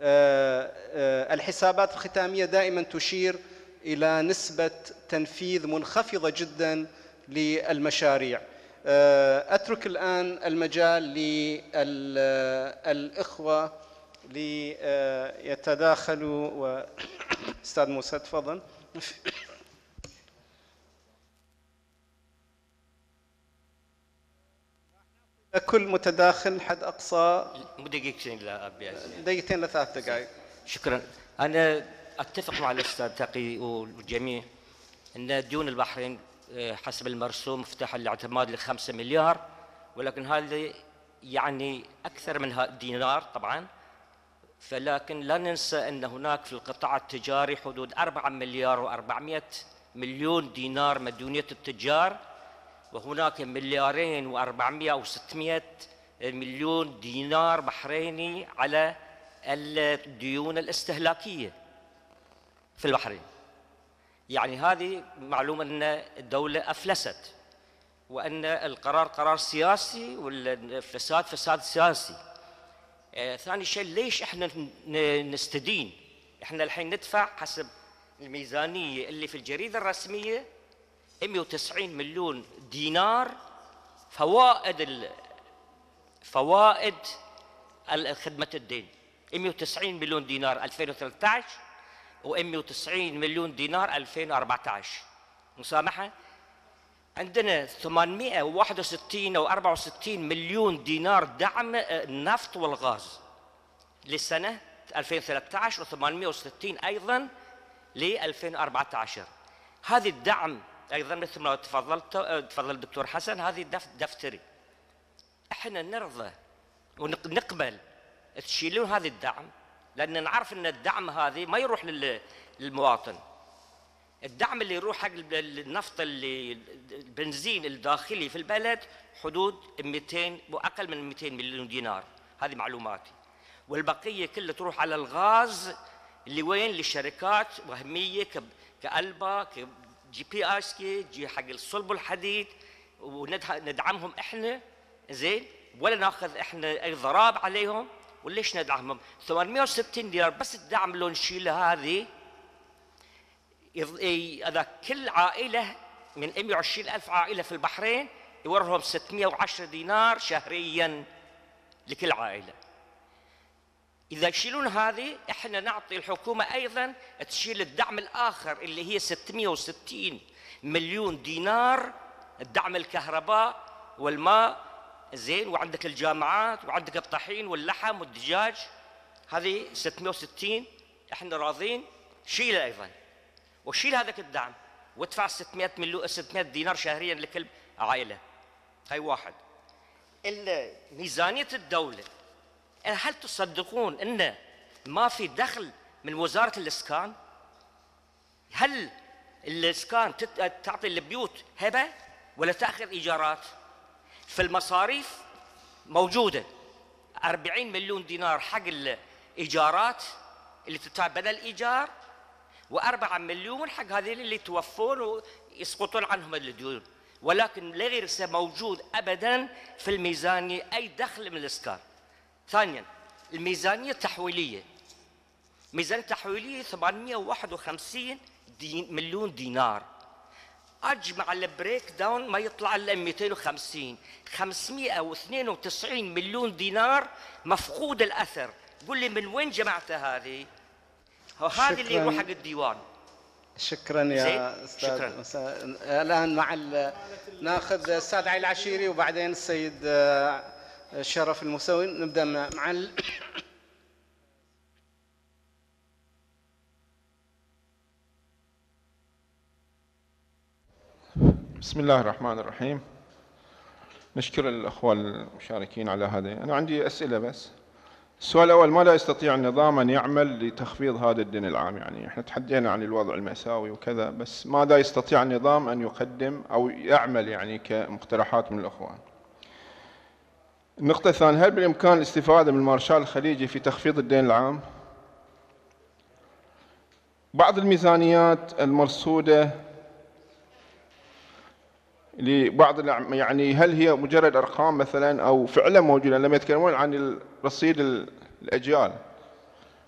آه، الحسابات الختامية دائما تشير إلى نسبة تنفيذ منخفضة جدا للمشاريع. أترك الآن المجال للإخوة ليتداخلوا و أستاذ موسى تفضل. كل متداخل حد أقصى؟ دقيقتين لا أبي دقيقتين لثلاث دقائق. شكرا. أنا أتفق مع الأستاذ تقي والجميع أن ديون البحرين آه، حسب المرسوم مفتاح الاعتماد ل 5 مليار ولكن هذا يعني أكثر من دينار طبعا. فلكن لا ننسى أن هناك في القطاع التجاري حدود 4 مليار و400 مليون دينار مديونية التجار وهناك مليارين و400 أو 600 مليون دينار بحريني على الديون الاستهلاكية في البحرين. يعني هذه معلومة أن الدولة أفلست وأن القرار قرار سياسي والفساد فساد سياسي. ثاني شيء ليش إحنا نستدين؟ إحنا الحين ندفع حسب الميزانية اللي في الجريدة الرسمية 190 مليون دينار فوائد ال... فوائد خدمة الدين. 190 مليون دينار 2013 و190 مليون دينار 2014 مسامحة؟ عندنا 861 أو 64 مليون دينار دعم النفط والغاز للسنة 2013 و860 أيضا ل 2014 هذه الدعم أيضا مثل ما تفضلت تفضل الدكتور حسن هذه دفتري. إحنا نرضى ونقبل تشيلون هذا الدعم لأن نعرف إن الدعم هذه ما يروح للمواطن. الدعم اللي يروح حق النفط اللي البنزين الداخلي في البلد حدود 200 وأقل من 200 مليون دينار. هذه معلوماتي. والبقية كلها تروح على الغاز اللي وين؟ للشركات وهمية كألبا كجي بي اس كي جي حق الصلب والحديد وندعمهم إحنا. زين؟ ولا ناخذ إحنا أي ضراب عليهم. وليش ندعمهم؟ 860 دينار بس الدعم لو نشيله هذه إذا كل عائلة من 120 ألف عائلة في البحرين يورهم 610 دينار شهريا لكل عائلة. إذا يشيلون هذه إحنا نعطي الحكومة أيضا تشيل الدعم الآخر اللي هي 660 مليون دينار الدعم الكهرباء والماء. زين وعندك الجامعات وعندك الطحين واللحم والدجاج. هذه 660 إحنا راضين. شيله أيضا. وشيل هذاك الدعم وادفع 600 مليون 600 دينار شهريا لكل عائلة. هاي واحد. ميزانية الدولة. هل تصدقون إن ما في دخل من وزارة الإسكان؟ هل الإسكان تعطي البيوت هبة ولا تأخذ إيجارات؟ في المصاريف موجودة. 40 مليون دينار حق الإيجارات اللي تدفع بدل ايجار و4 مليون حق هذين اللي توفون ويسقطون عنهم الديون. ولكن ليس موجود ابدا في الميزانيه أي دخل من الإسكان. ثانيا الميزانيه التحويلية. ميزانيه تحويليه 851 دي مليون دينار. أجمع ال breakdown ما يطلع إلا 250 592 مليون دينار مفقود الأثر. قل لي من وين جمعت هذه؟ هذه اللي يروح حق الديوان. شكرا يا أستاذ. شكرا. الآن مع نأخذ السيد علي العشيري وبعدين السيد آه، شرف المسوي. نبدأ مع ال... بسم الله الرحمن الرحيم. نشكر الأخوة المشاركين على هذا أنا عندي أسئلة بس. السؤال الأول ماذا يستطيع النظام أن يعمل لتخفيض هذا الدين العام؟ يعني إحنا تحدينا عن الوضع المأساوي وكذا بس ماذا يستطيع النظام أن يقدم أو يعمل يعني كمقترحات من الأخوان؟ النقطة الثانية هل بالإمكان الاستفادة من المارشال الخليجي في تخفيض الدين العام؟ بعض الميزانيات المرصودة لبعض يعني هل هي مجرد أرقام مثلا أو فعلا موجودة؟ لما يتكلمون عن رصيد الأجيال.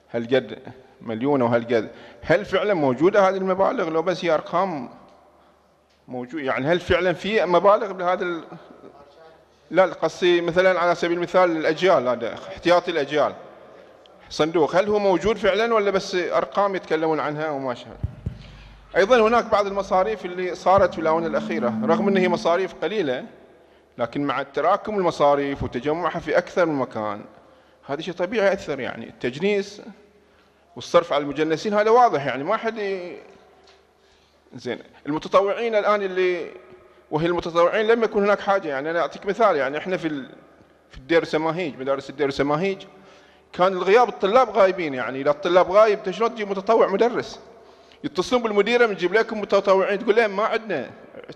هل قد مليون أو هل قد هل فعلا موجودة هذه المبالغ؟ لو بس هي أرقام موجود يعني هل فعلا في مبالغ بهذا. لا قصدي مثلا على سبيل المثال الأجيال هذا احتياطي الأجيال. صندوق هل هو موجود فعلا ولا بس أرقام يتكلمون عنها وما شابه أيضا هناك بعض المصاريف اللي صارت في الآونة الأخيرة رغم أن هي مصاريف قليلة لكن مع تراكم المصاريف وتجمعها في أكثر من مكان هذا شيء طبيعي يأثر يعني. التجنيس والصرف على المجنسين هذا واضح يعني. ما حد. زين. المتطوعين الآن اللي وهي المتطوعين لم يكن هناك حاجة يعني. أنا أعطيك مثال يعني. إحنا في. في الدير سماهيج مدارس الدير سماهيج كان الغياب الطلاب غايبين يعني. إذا الطلاب غايب شلون تجيب متطوع مدرس؟ يتصلون بالمديرة بنجيب لكم متطوعين. تقول لهم ما عندنا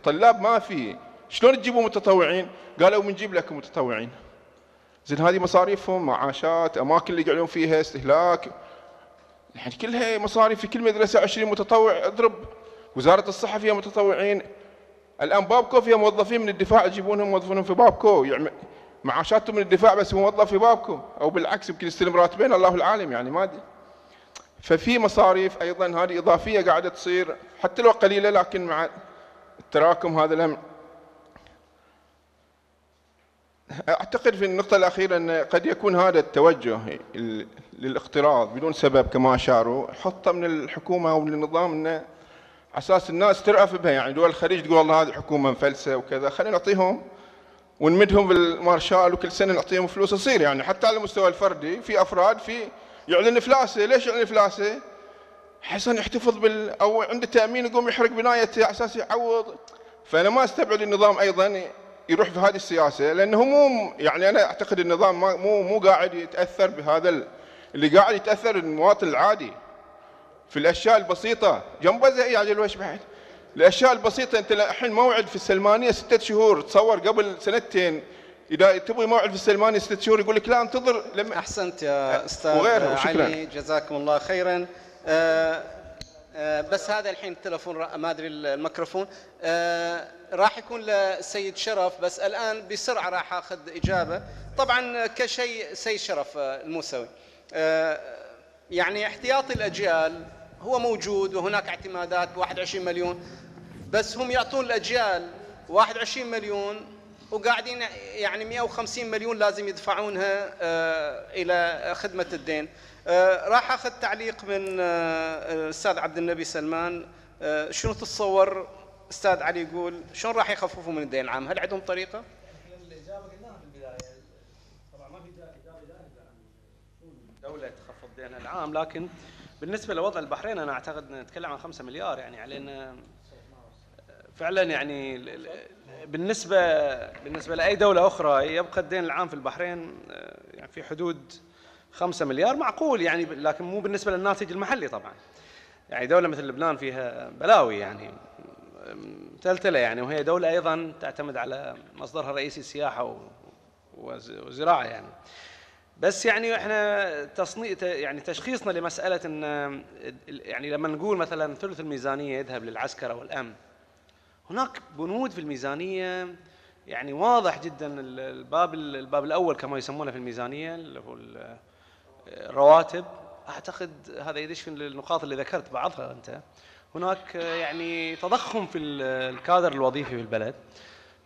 طلاب ما في. شلون تجيبوا متطوعين؟ قالوا بنجيب لكم متطوعين. زين هذه مصاريفهم معاشات أماكن اللي يقعدون فيها استهلاك. يعني كلها مصاريف في كل مدرسة 20 متطوع. اضرب. وزارة الصحة فيها متطوعين. الآن بابكو فيها موظفين من الدفاع يجيبونهم موظفينهم في بابكو. يعني معاشاتهم من الدفاع بس موظف في بابكو. أو بالعكس يمكن يستلم راتبين الله العالم يعني ما أدري. ففي مصاريف أيضا هذه إضافية قاعدة تصير حتى لو قليلة لكن مع التراكم هذا لم أعتقد في النقطة الأخيرة أن قد يكون هذا التوجه للاقتراض بدون سبب كما أشاروا حطه من الحكومة أو من النظام انه على أساس الناس ترأف بها يعني دول الخليج تقول والله هذه حكومة مفلسة وكذا خلينا نعطيهم ونمدهم بالمارشال وكل سنة نعطيهم فلوس تصير يعني حتى على المستوى الفردي في أفراد في يعلن افلاسه ليش يعلن افلاسه؟ حسن يحتفظ بال أو عنده تأمين يقوم يحرق بنايته على أساس يعوض. فأنا ما أستبعد النظام أيضا يروح في هذه السياسة لأنه مو يعني أنا أعتقد النظام مو مو قاعد يتأثر بهذا اللي قاعد يتأثر المواطن العادي. في الأشياء البسيطة. جنبزه يا عجل وش بعد؟ الأشياء البسيطة. أنت الحين موعد في السلمانية ستة شهور. تصور قبل سنتين. إذا تبغي موعد في السلمانيه ستة شهور يقول لك لا انتظر لما أحسنت يا أستاذ وغيرها علي جزاكم الله خيرا. آه آه بس هذا الحين التلفون ما أدري الميكروفون. آه راح يكون للسيد شرف بس الآن بسرعة راح أخذ إجابة. طبعا كشيء سيد شرف الموسوي. يعني احتياطي الأجيال هو موجود وهناك اعتمادات 21 مليون بس هم يعطون الأجيال 21 مليون وقاعدين يعني 150 مليون لازم يدفعونها آه، إلى خدمة الدين راح أخذ تعليق من الأستاذ عبد النبي سلمان شنو تتصور أستاذ علي يقول شلون راح يخففوا من الدين العام؟ هل عندهم طريقة؟ الاجابه قلناها في البدايه طبعا ما في اجابه الدولة تخفض دينها العام لكن بالنسبة لوضع البحرين أنا أعتقد نتكلم عن 5 مليار يعني علينا فعلا يعني بالنسبة بالنسبة لأي دولة أخرى يبقى الدين العام في البحرين يعني في حدود 5 مليار معقول يعني لكن مو بالنسبة للناتج المحلي طبعا. يعني دولة مثل لبنان فيها بلاوي يعني متلتلة يعني وهي دولة أيضا تعتمد على مصدرها الرئيسي السياحة وزراعة يعني. بس يعني إحنا تصنيع يعني تشخيصنا لمسألة إن يعني لما نقول مثلا ثلث الميزانية يذهب للعسكرة والأمن هناك بنود في الميزانية يعني واضح جدا الباب الباب الأول كما يسمونه في الميزانية اللي هو الرواتب. أعتقد هذا يدش في النقاط اللي ذكرت بعضها أنت. هناك يعني تضخم في الكادر الوظيفي في البلد.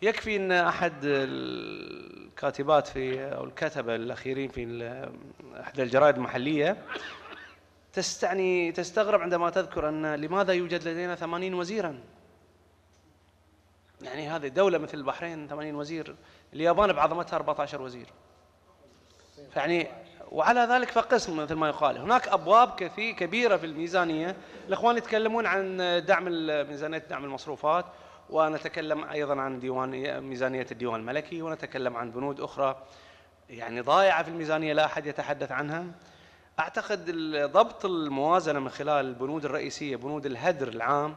يكفي إن أحد الكاتبات في أو الكتبة الأخيرين في إحدى الجرائد المحلية تستعني تستغرب عندما تذكر أن لماذا يوجد لدينا 80 وزيرا؟ يعني هذه دولة مثل البحرين 80 وزير. اليابان بعظمتها 14 وزير. يعني وعلى ذلك فقسم مثل ما يقال. هناك أبواب كثير كبيرة في الميزانية. الإخوان يتكلمون عن دعم ميزانية دعم المصروفات ونتكلم أيضا عن ديوان ميزانية الديوان الملكي ونتكلم عن بنود أخرى يعني ضائعة في الميزانية لا أحد يتحدث عنها. أعتقد ضبط الموازنة من خلال البنود الرئيسية بنود الهدر العام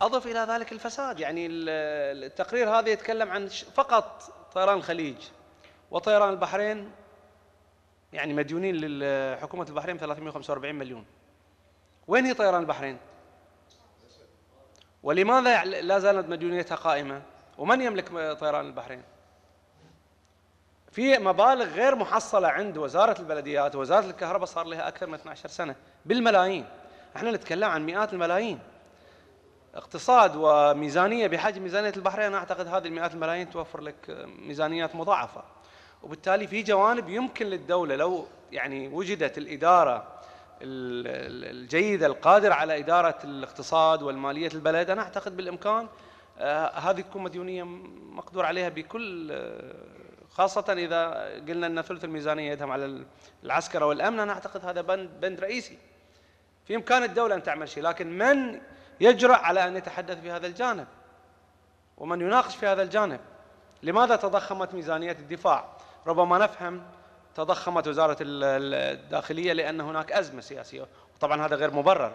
أضف إلى ذلك الفساد. يعني التقرير هذا يتكلم عن فقط طيران الخليج وطيران البحرين يعني مديونين لحكومة البحرين 345 مليون. وين هي طيران البحرين؟ ولماذا لا زالت مديونيتها قائمة؟ ومن يملك طيران البحرين؟ في مبالغ غير محصلة عند وزارة البلديات ووزارة الكهرباء صار لها أكثر من 12 سنة بالملايين. إحنا نتكلم عن مئات الملايين. اقتصاد وميزانية. بحجم ميزانية البحرين أنا أعتقد هذه المئات الملايين توفر لك ميزانيات مضاعفة. وبالتالي في جوانب يمكن للدولة لو يعني وجدت الإدارة الجيدة القادرة على إدارة الاقتصاد والمالية البلد أنا أعتقد بالإمكان آه هذه تكون مديونية مقدور عليها بكل آه خاصة إذا قلنا أن ثلث الميزانية يذهب على العسكرة والأمن أنا أعتقد هذا بند, بند رئيسي. في إمكان الدولة أن تعمل شيء لكن من يجرأ على أن يتحدث في هذا الجانب. ومن يناقش في هذا الجانب لماذا تضخمت ميزانية الدفاع؟ ربما نفهم تضخمت وزارة الداخلية لأن هناك أزمة سياسية وطبعا هذا غير مبرر.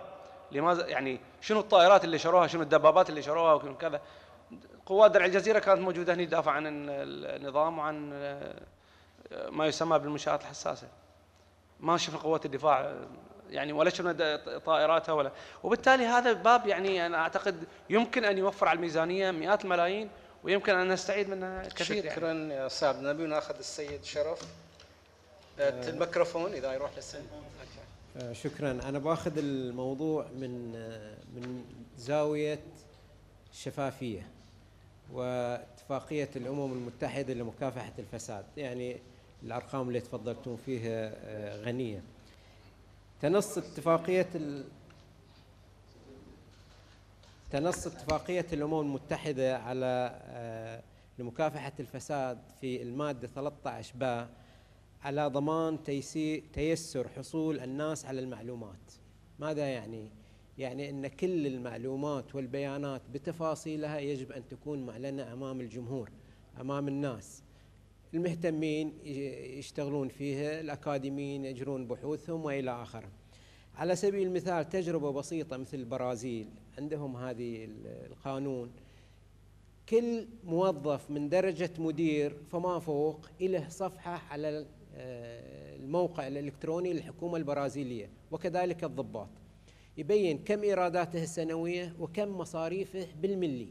لماذا يعني شنو الطائرات اللي شروها؟ شنو الدبابات اللي شروها؟ وكذا. قوات درع الجزيرة كانت موجودة هنا تدافع عن النظام وعن ما يسمى بالمنشآت الحساسة. ما شفنا قوات الدفاع يعني ولا شفنا طائراتها ولا. وبالتالي هذا باب يعني أنا أعتقد يمكن أن يوفر على الميزانية مئات الملايين ويمكن أن نستعيد منها كثير شكرا يعني. يا أستاذ. نبي وناخذ السيد شرف. آه، الميكروفون إذا يروح للسيد. آه، شكرا. أنا بأخذ الموضوع من آه، من زاوية الشفافيه واتفاقية الأمم المتحدة لمكافحة الفساد. يعني الأرقام اللي تفضلتم فيها آه، غنية. تنص اتفاقية ال... تنص اتفاقية الأمم المتحدة على لمكافحة الفساد في المادة 13 باء على ضمان تيسر حصول الناس على المعلومات. ماذا يعني؟ يعني إن كل المعلومات والبيانات بتفاصيلها يجب أن تكون معلنة أمام الجمهور أمام الناس. المهتمين يشتغلون فيها الأكاديميين يجرون بحوثهم وإلى آخره. على سبيل المثال تجربة بسيطة مثل البرازيل عندهم هذه القانون. كل موظف من درجة مدير فما فوق له صفحة على آه، الموقع الإلكتروني للحكومة البرازيلية وكذلك الضباط. يبين كم إيراداته السنوية وكم مصاريفه بالملي.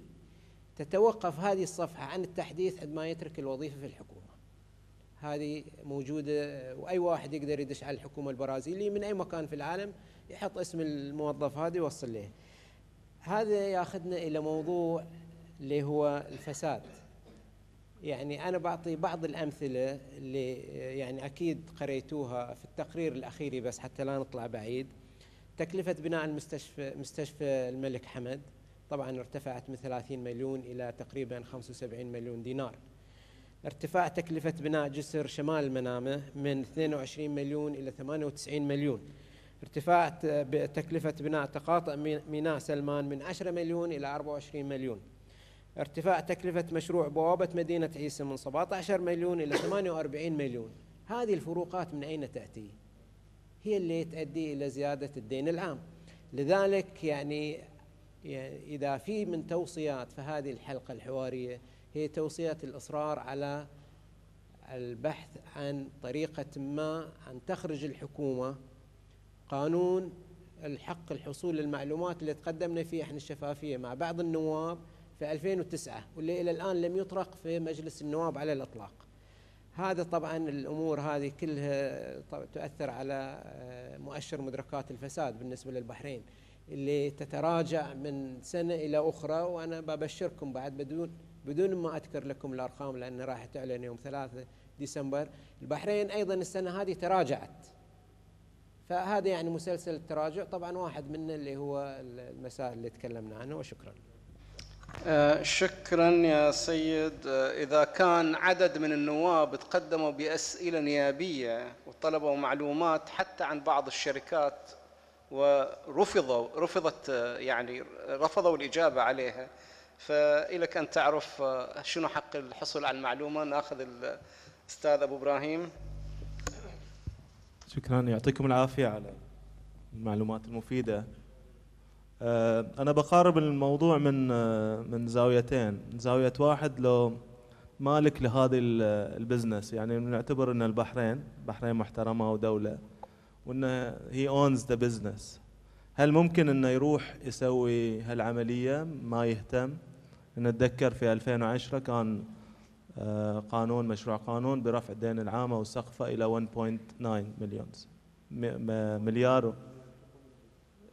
تتوقف هذه الصفحة عن التحديث عندما يترك الوظيفة في الحكومة. هذه موجودة وأي واحد يقدر يدش على الحكومة البرازيلية من أي مكان في العالم يحط اسم الموظف هذا يوصل له هذا ياخذنا إلى موضوع اللي هو الفساد. يعني أنا بعطي بعض الأمثلة اللي يعني أكيد قريتوها في التقرير الأخير بس حتى لا نطلع بعيد. تكلفة بناء المستشفى مستشفى الملك حمد طبعا ارتفعت من 30 مليون إلى تقريبا 75 مليون دينار. ارتفاع تكلفة بناء جسر شمال المنامة من 22 مليون إلى 98 مليون. ارتفاع تكلفة بناء تقاطع ميناء سلمان من 10 مليون إلى 24 مليون. ارتفاع تكلفة مشروع بوابة مدينة عيسى من 17 مليون إلى 48 مليون. هذه الفروقات من أين تأتي؟ هي اللي تؤدي إلى زيادة الدين العام. لذلك يعني, يعني إذا في من توصيات في هذه الحلقة الحوارية هي توصية الإصرار على البحث عن طريقة ما أن تخرج الحكومة قانون الحق الحصول للمعلومات اللي تقدمنا فيه إحنا الشفافية مع بعض النواب في 2009 واللي إلى الآن لم يطرق في مجلس النواب على الإطلاق. هذا طبعا الأمور هذه كلها تؤثر على آه، مؤشر مدركات الفساد بالنسبة للبحرين اللي تتراجع من سنة إلى أخرى وأنا ببشركم بعد بدون بدون ما أذكر لكم الأرقام لأن راح تعلن يوم 3 ديسمبر البحرين أيضا السنة هذه تراجعت. فهذا يعني مسلسل التراجع طبعا واحد منه اللي هو المسائل اللي تكلمنا عنه وشكرا. آه، شكرا يا سيد. آه، إذا كان عدد من النواب تقدموا بأسئلة نيابية وطلبوا معلومات حتى عن بعض الشركات ورفضوا رفضت آه، يعني رفضوا الإجابة عليها فإلك أن تعرف شنو حق الحصول على المعلومة. نأخذ الأستاذ أبو إبراهيم. شكرا. يعطيكم العافية على المعلومات المفيدة. آه، أنا بقارب الموضوع من آه، من زاويتين. زاوية واحد لو مالك لهذه ال business. يعني نعتبر إن البحرين بحرين محترمة ودولة وانه he owns the business هل ممكن إنه يروح يسوي هالعملية؟ ما يهتم. نتذكر في 2010 كان آه، قانون مشروع قانون برفع الدين العامة وسقفه إلى 1.9 مليون مليار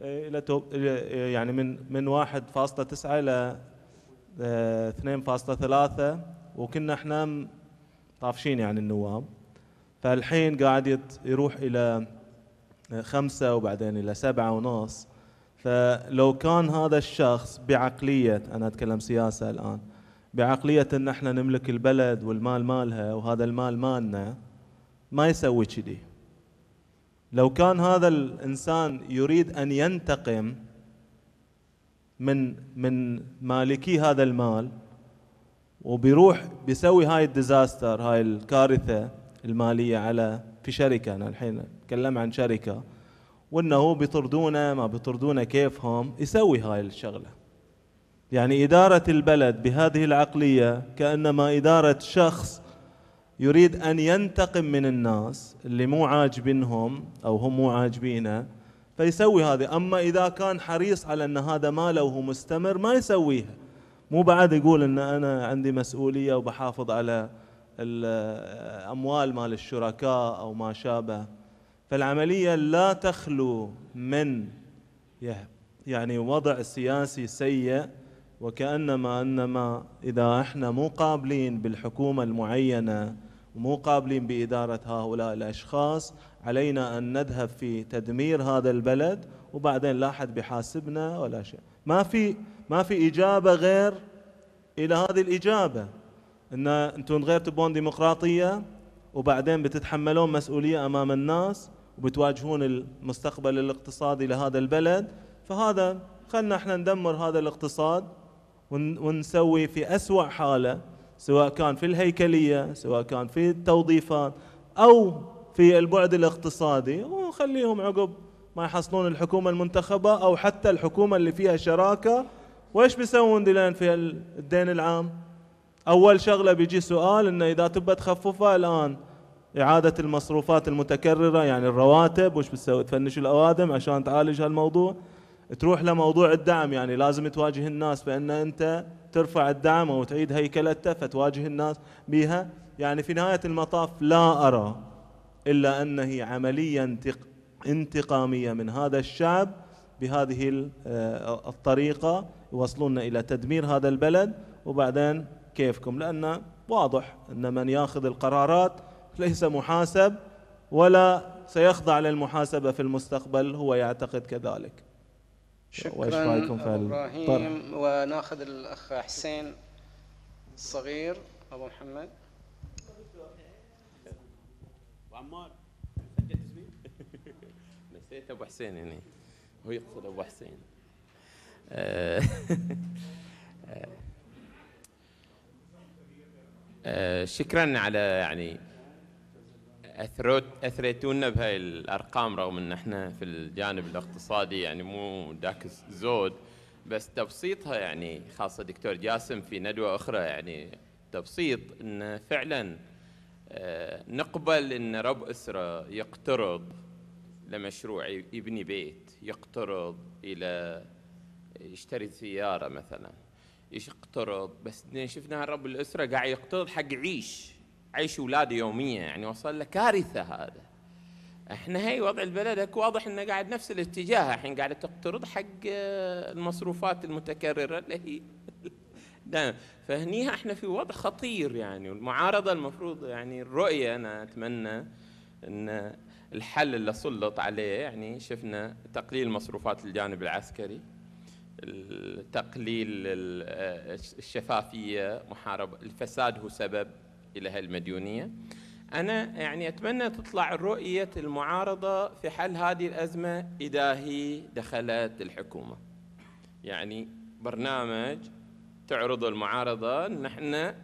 إيه، يعني من من 1.9 إلى 2.3 آه، وكنا إحنا طافشين يعني النواب. فالحين قاعد يروح إلى آه، خمسة وبعدين إلى سبعة ونص. فلو كان هذا الشخص بعقلية أنا أتكلم سياسة الآن بعقلية أن إحنا نملك البلد والمال مالها وهذا المال مالنا ما يسوي كذي. لو كان هذا الإنسان يريد أن ينتقم من من مالكي هذا المال وبيروح بيسوي هاي ال disaster هاي الكارثة المالية على في شركة أنا الحين أتكلم عن شركة. وإنه بيطردونه ما بيطردونه كيفهم؟ يسوي هاي الشغلة. يعني إدارة البلد بهذه العقلية كأنما إدارة شخص يريد أن ينتقم من الناس اللي مو عاجبينهم أو هم مو عاجبينه فيسوي هذه. أما إذا كان حريص على أن هذا ماله وهو مستمر ما يسويها. مو بعد يقول أن أنا عندي مسؤولية وبحافظ على الأموال مال الشركاء أو ما شابه. فالعملية لا تخلو من يعني وضع سياسي سيء وكأنما أنما إذا إحنا مو قابلين بالحكومة المعينة ومو قابلين بإدارة هؤلاء الأشخاص علينا أن نذهب في تدمير هذا البلد وبعدين لا أحد بيحاسبنا ولا شيء. ما في ما في إجابة غير إلى هذه الإجابة أن أنتم غير تبون ديمقراطية وبعدين بتتحملون مسؤولية أمام الناس وبتواجهون المستقبل الاقتصادي لهذا البلد فهذا خلنا إحنا ندمر هذا الاقتصاد ونسوي في أسوأ حالة سواء كان في الهيكلية سواء كان في التوظيفات أو في البعد الاقتصادي ونخليهم عقب ما يحصلون الحكومة المنتخبة أو حتى الحكومة اللي فيها شراكة. وإيش بيسوون دلين في الدين العام؟ أول شغلة بيجي سؤال إنه إذا تبى تخففها الآن إعادة المصروفات المتكررة يعني الرواتب وش بتسوي؟ تفنش الأوادم عشان تعالج هالموضوع. تروح لموضوع الدعم يعني لازم تواجه الناس بأن أنت ترفع الدعم أو تعيد هيكلته فتواجه الناس بها يعني في نهاية المطاف لا أرى إلا أنه عملية انتقامية من هذا الشعب بهذه آه، الطريقة يوصلون إلى تدمير هذا البلد. وبعدين كيفكم؟ لأن واضح أن من ياخذ القرارات ليس محاسب ولا سيخضع للمحاسبة في المستقبل هو يعتقد كذلك. شكرا أبو إبراهيم. وناخذ الأخ حسين الصغير أبو محمد. وعمار (laughs) نسيت أبو حسين يعني. هو يقصد أبو حسين. (laughs) آه، آه، شكرا على يعني اثرت أثريتونا بهاي الأرقام رغم إن إحنا في الجانب الاقتصادي يعني مو ذاك الزود بس تبسيطها يعني خاصة دكتور جاسم في ندوة أخرى يعني تبسيط إن فعلا آه، نقبل إن رب إسرة يقترض لمشروع يبني بيت يقترض إلى يشتري سيارة مثلا يقترض بس شفنا رب الإسرة قاعد يقترض حق يعيش عيش اولاده يوميا يعني وصل له كارثة هذا. إحنا هي وضع البلد أكو واضح إنه قاعد نفس الاتجاه الحين قاعدة تقترض حق المصروفات المتكررة اللي هي. (laughs) دائما. فهنيها إحنا في وضع خطير يعني والمعارضة المفروض يعني الرؤية أنا أتمنى إن الحل اللي سلط عليه يعني شفنا تقليل مصروفات الجانب العسكري تقليل الشفافية محاربه الفساد هو سبب. إلى هالمديونيه أنا يعني أتمنى تطلع رؤية المعارضة في حل هذه الأزمة إذا هي دخلت الحكومة. يعني برنامج تعرض المعارضة ان إحنا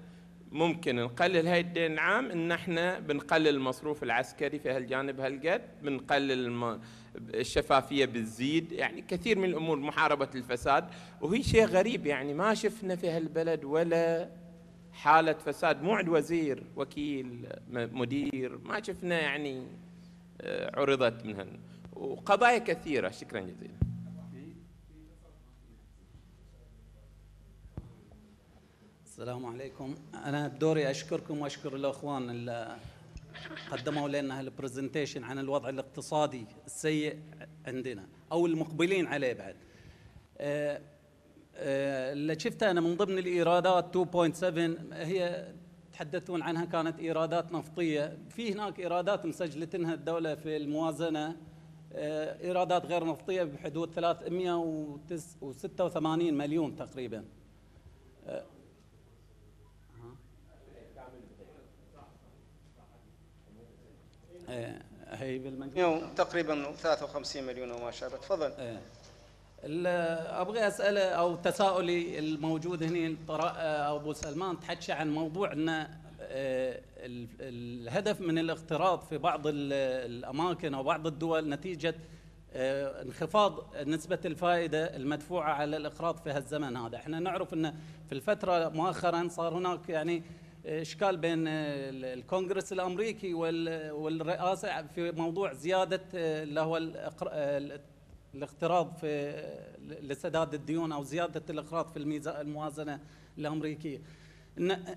ممكن نقلل هاي الدين العام ان إحنا بنقلل المصروف العسكري في هالجانب هالقد بنقلل الشفافية بتزيد. يعني كثير من الأمور محاربة الفساد. وهي شيء غريب يعني ما شفنا في هالبلد ولا حالة فساد مو عند وزير وكيل مدير ما شفنا يعني آه، عرضت منها وقضايا كثيرة. شكرا جزيلا. السلام عليكم. أنا بدوري أشكركم وأشكر الأخوان اللي قدموا لنا هالبرزنتيشن عن الوضع الاقتصادي السيء عندنا أو المقبلين عليه بعد. آه، اللي شفتها أنا من ضمن الإيرادات 2.7 هي تحدثون عنها كانت إيرادات نفطية. في هناك إيرادات مسجلتها الدولة في الموازنة آه، إيرادات غير نفطية بحدود 386 مليون تقريبا. آه، هي بالمجموع تقريبا 53 مليون وما شابه. تفضل. أبغى اساله أو تساؤلي الموجود هنا أبو سلمان تحكى عن موضوع إن آه، الهدف من الاقتراض في بعض الأماكن أو بعض الدول نتيجة آه، انخفاض نسبة الفائدة المدفوعة على الإقراض في هالزمن هذا. إحنا نعرف أن في الفترة مؤخرا صار هناك يعني إشكال بين الكونغرس الأمريكي والرئاسة في موضوع زيادة آه، اللي هو الاقتراض في لسداد الديون أو زيادة الإقراض في الموازنة الأمريكية إن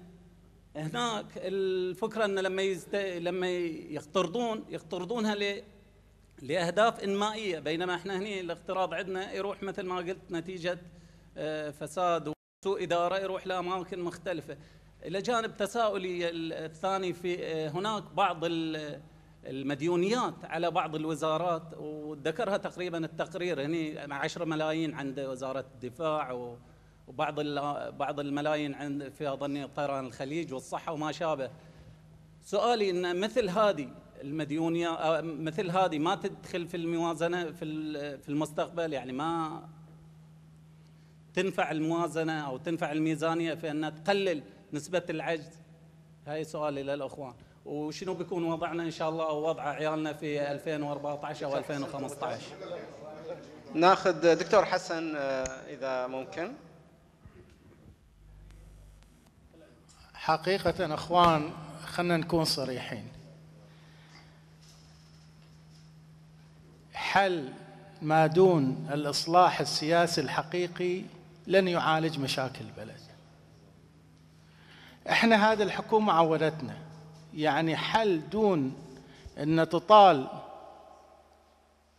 هناك الفكرة إن لما يست... لما يقترضون يقترضونها لأهداف إنمائية بينما إحنا هنا الاقتراض عندنا يروح مثل ما قلت نتيجة آه، فساد وسوء إدارة يروح لأماكن مختلفة. إلى جانب تساؤلي الثاني في آه، هناك بعض المديونيات على بعض الوزارات وذكرها تقريبا التقرير هني 10 ملايين عند وزارة الدفاع وبعض بعض الملايين عند في أظني طيران الخليج والصحة وما شابه. سؤالي إن مثل هذه المديونية مثل هذه ما تدخل في الموازنة في في المستقبل؟ يعني ما تنفع الموازنة أو تنفع الميزانية في انها تقلل نسبة العجز؟ هاي سؤالي للأخوان. وشنو بيكون وضعنا إن شاء الله أو وضع عيالنا في 2014 أو 2015 ناخذ دكتور حسن آه، إذا ممكن. حقيقة أخوان خلينا نكون صريحين. حل ما دون الإصلاح السياسي الحقيقي لن يعالج مشاكل البلد. إحنا هذه الحكومة عودتنا. يعني حل دون أن تطال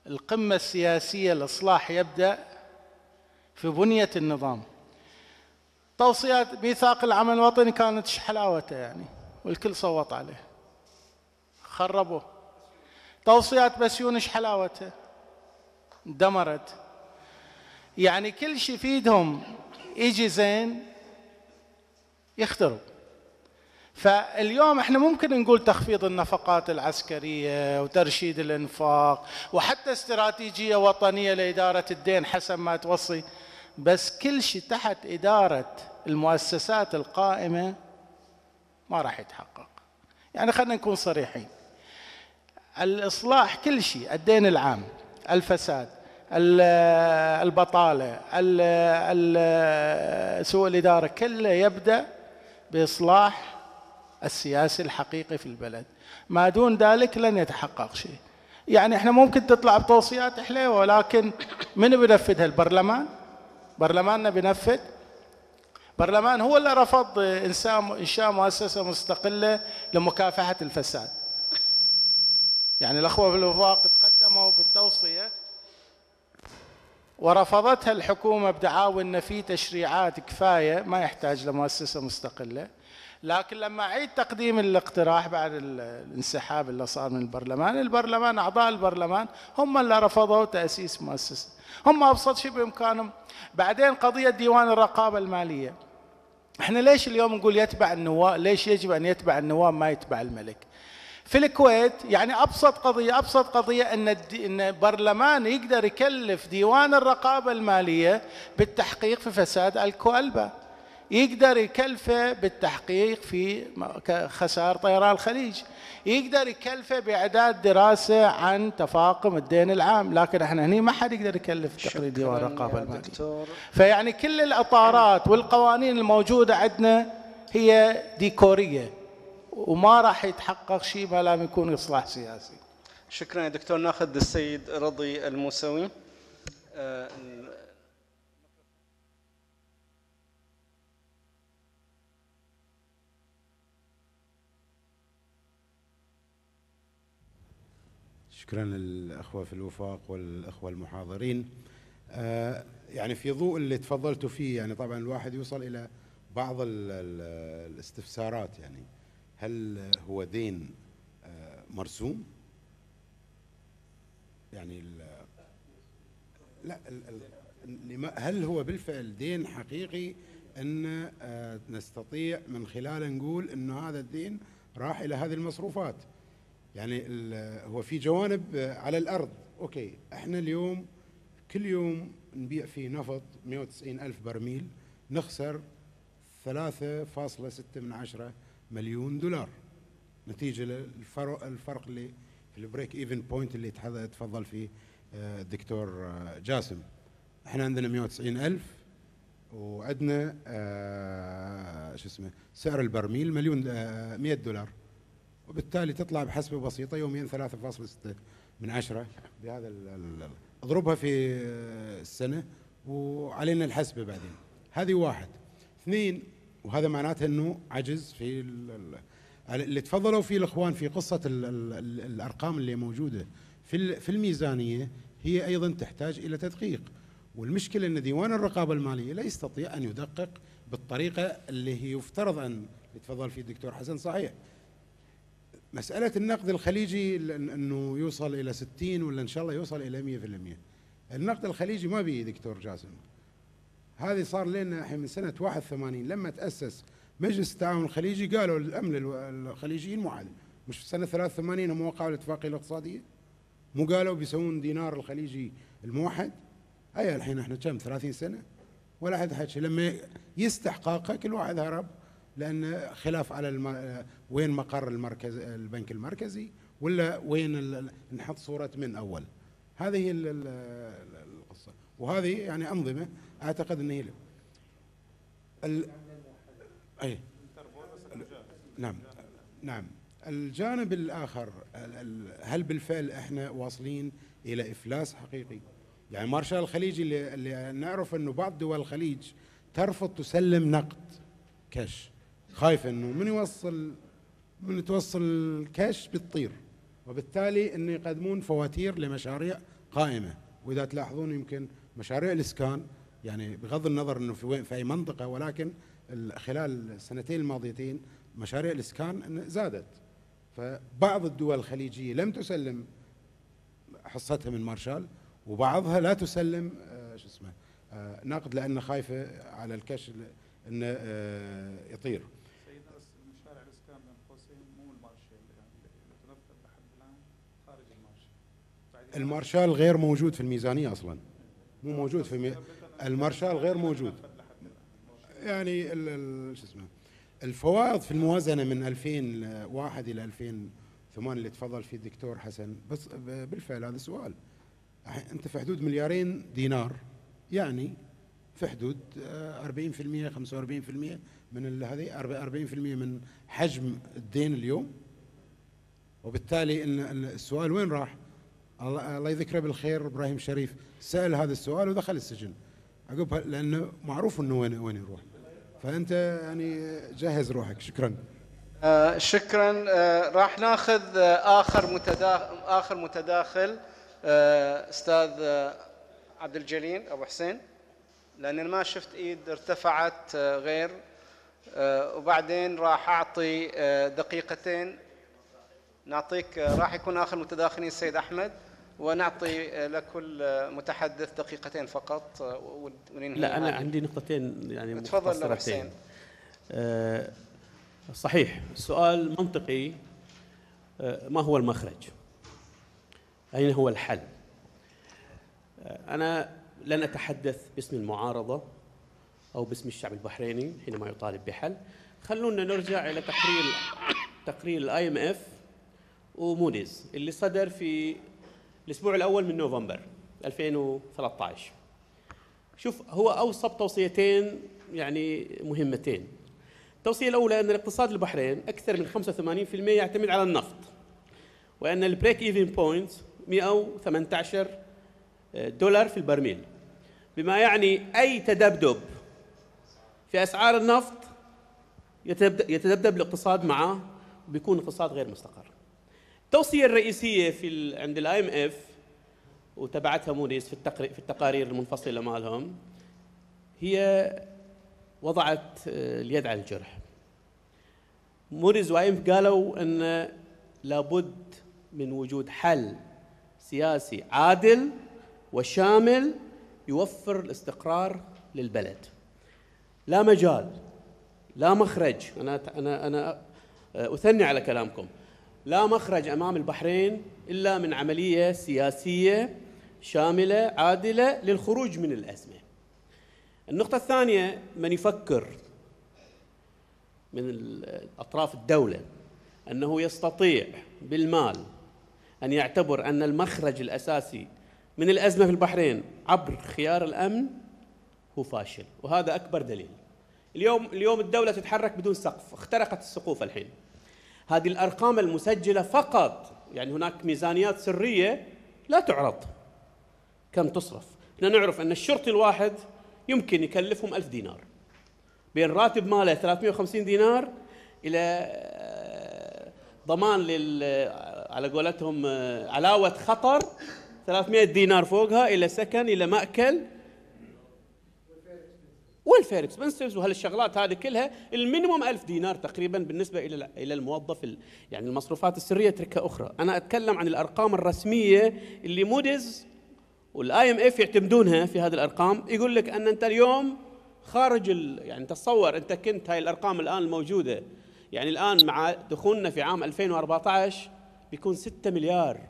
القمة السياسية الإصلاح يبدأ في بنية النظام. توصيات ميثاق العمل الوطني كانت حلاوته يعني والكل صوت عليه. خربوه. توصيات بسيون إيش حلاوتها دمرت. يعني كل شيء في إيدهم يجي زين يخترب فاليوم إحنا ممكن نقول تخفيض النفقات العسكرية وترشيد الإنفاق وحتى استراتيجية وطنية لإدارة الدين حسب ما توصي. بس كل شيء تحت إدارة المؤسسات القائمة ما راح يتحقق. يعني خلينا نكون صريحين. الإصلاح كل شيء الدين العام الفساد البطالة سوء الإدارة كله يبدأ بإصلاح السياسي الحقيقي في البلد. ما دون ذلك لن يتحقق شيء. يعني إحنا ممكن تطلع بتوصيات حلوة ولكن من بينفذها البرلمان. برلماننا بينفذ برلمان هو اللي رفض إنشاء مؤسسة مستقلة لمكافحة الفساد. يعني الأخوة في الوفاق تقدموا بالتوصية ورفضتها الحكومة بدعاوى أن في تشريعات كفاية ما يحتاج لمؤسسة مستقلة. لكن لما عيد تقديم الاقتراح بعد الانسحاب اللي صار من البرلمان البرلمان أعضاء البرلمان هم اللي رفضوا تأسيس مؤسسة هم أبسط شيء بإمكانهم. بعدين قضية ديوان الرقابة المالية. إحنا ليش اليوم نقول يتبع النواب ليش يجب أن يتبع النواب ما يتبع الملك؟ في الكويت يعني أبسط قضية أبسط قضية إن إن برلمان يقدر يكلف ديوان الرقابة المالية بالتحقيق في فساد الكوالبا يقدر يكلفه بالتحقيق في خسائر طيران الخليج يقدر يكلفه بإعداد دراسة عن تفاقم الدين العام لكن إحنا هني ما حد يقدر يكلف تقرير ديوان الرقابه الماليه فيعني كل الأطارات والقوانين الموجودة عندنا هي ديكورية وما راح يتحقق شيء ما لم يكون إصلاح سياسي. شكرا يا دكتور ناخذ السيد رضي الموسوي. شكرا للأخوة في الوفاق والأخوة المحاضرين. آه، يعني في ضوء اللي تفضلتوا فيه يعني طبعا الواحد يوصل إلى بعض الاستفسارات يعني هل هو دين آه، مرسوم؟ يعني لا هل هو بالفعل دين حقيقي؟ إن آه، نستطيع من خلاله نقول إنه هذا الدين راح إلى هذه المصروفات. يعني هو في جوانب آه، على الأرض. أوكي إحنا اليوم كل يوم نبيع فيه نفط 190 ألف برميل نخسر 3.6 من عشرة مليون دولار. نتيجة للفرق الفرق اللي في ال break even point اللي تفضل فيه آه، الدكتور آه، جاسم. إحنا عندنا 190 ألف وعندنا آه، شو اسمه سعر البرميل مليون 100 دولار. وبالتالي تطلع بحسبة بسيطة يوميا 3.6 من عشرة بهذا اضربها في السنة وعلينا الحسبة بعدين. هذه واحد. اثنين وهذا معناته إنه عجز في اللي تفضلوا فيه الإخوان في ال الأرقام اللي موجودة في في الميزانية هي أيضا تحتاج إلى تدقيق. والمشكلة إن ديوان الرقابة المالية لا يستطيع أن يدقق بالطريقة اللي هي يفترض أن يتفضل فيه الدكتور حسن صحيح. مسألة النقد الخليجي إنه يوصل إلى 60 ولا إن شاء الله يوصل إلى 100% النقد الخليجي ما بيه دكتور جاسم. هذه صار لنا الحين من سنة 81 لما تأسس مجلس التعاون الخليجي قالوا الأمن الخليجيين مو عادل. مش في سنة 83 هم وقعوا الاتفاقيه الاقتصادية؟ مو قالوا بيسوون دينار الخليجي الموحد؟ أي الحين إحنا كم 30 سنة؟ ولا حد حكي. لما يستحقاقها كل واحد هرب. لأن خلاف على الم... وين مقر المركز البنك المركزي ولا وين نحط صورة من أول. هذه هي القصة. وهذه يعني أنظمة أعتقد إن هي ال... أي. نعم. نعم. الجانب الآخر هل بالفعل إحنا واصلين إلى إفلاس حقيقي؟ يعني مارشال الخليجي اللي, اللي نعرف إنه بعض دول الخليج ترفض تسلم نقد كاش. خايفه إنه من يوصل من توصل كاش بتطير. وبالتالي إنه يقدمون فواتير لمشاريع قائمة. وإذا تلاحظون يمكن مشاريع الإسكان يعني بغض النظر إنه في وين في أي منطقة ولكن خلال السنتين الماضيتين مشاريع الإسكان زادت. فبعض الدول الخليجية لم تسلم حصتها من مارشال وبعضها لا تسلم آه شو اسمه آه نقد لأن خايفة على الكش إنه آه يطير سيد مشاريع الاسكان بين قوسين مو المارشال يعني اللي تنفذ لحد الان خارج المارشال غير موجود في الميزانية أصلا مو موجود في. المارشال غير موجود يعني شو اسمه الفوائض في الموازنة من 2001 إلى 2008 اللي تفضل فيه الدكتور حسن بس بالفعل هذا سؤال أنت في حدود مليارين دينار يعني في حدود 40% 45% من هذه 40% من حجم الدين اليوم وبالتالي السؤال وين راح؟ الله يذكره بالخير إبراهيم شريف سأل هذا السؤال ودخل السجن. عقبها لأنه معروف إنه وين وين يروح. فأنت يعني جهز روحك. شكرا. آه شكرا. آه راح ناخذ آه آخر متداخل آخر متداخل آه أستاذ آه عبد الجليل أبو حسين. لأن ما شفت إيد ارتفعت غير. وبعدين راح أعطي دقيقتين. نعطيك راح يكون آخر متداخلين السيد أحمد. ونعطي لكل متحدث دقيقتين فقط وننهي لا أنا عندي نقطتين يعني تفضل حسين. أه صحيح سؤال منطقي. أه ما هو المخرج؟ أين هو الحل؟ أه أنا لن أتحدث باسم المعارضة أو باسم الشعب البحريني حينما يطالب بحل. خلونا نرجع إلى تقرير تقرير ال IMF وموديز اللي صدر في الأسبوع الأول من نوفمبر 2013 شوف هو اوصى بتوصيتين يعني مهمتين. التوصية الأولى أن الاقتصاد البحرين أكثر من 85% يعتمد على النفط وأن ال break even point 118 دولار في البرميل بما يعني أي تذبذب في أسعار النفط يتذبذب الاقتصاد معه وبيكون اقتصاد غير مستقر. التوصية الرئيسية في عند ال IMF وتبعتها موديز في في التقارير المنفصلة مالهم هي وضعت اليد على الجرح. موديز و IMF قالوا أن لابد من وجود حل سياسي عادل وشامل يوفر الاستقرار للبلد. لا مجال لا مخرج. أنا أنا أنا أثني على كلامكم. لا مخرج أمام البحرين إلا من عملية سياسية شاملة عادلة للخروج من الأزمة. النقطة الثانية من يفكر من اطراف الدولة أنه يستطيع بالمال أن يعتبر أن المخرج الأساسي من الأزمة في البحرين عبر خيار الأمن هو فاشل وهذا أكبر دليل. اليوم اليوم الدولة تتحرك بدون سقف، اخترقت السقوف الحين. هذه الأرقام المسجلة فقط. يعني هناك ميزانيات سرية لا تعرض. كم تصرف؟ إحنا نعرف أن الشرطي الواحد يمكن يكلفهم ألف دينار. بين راتب ماله 350 دينار إلى ضمان على قولتهم آه، علاوة خطر 300 دينار فوقها إلى سكن إلى مأكل welfare expenses وهالشغلات هذه كلها ال minimum ألف دينار تقريبا بالنسبة إلى إلى الموظف ال- يعني المصروفات السرية. تركها أخرى. أنا أتكلم عن الأرقام الرسمية اللي موديز وال IMF يعتمدونها في هذه الأرقام. يقول لك أن أنت اليوم خارج ال... يعني تصور أنت كنت هاي الأرقام الآن الموجودة. يعني الآن مع دخولنا في عام 2014 بيكون 6 مليار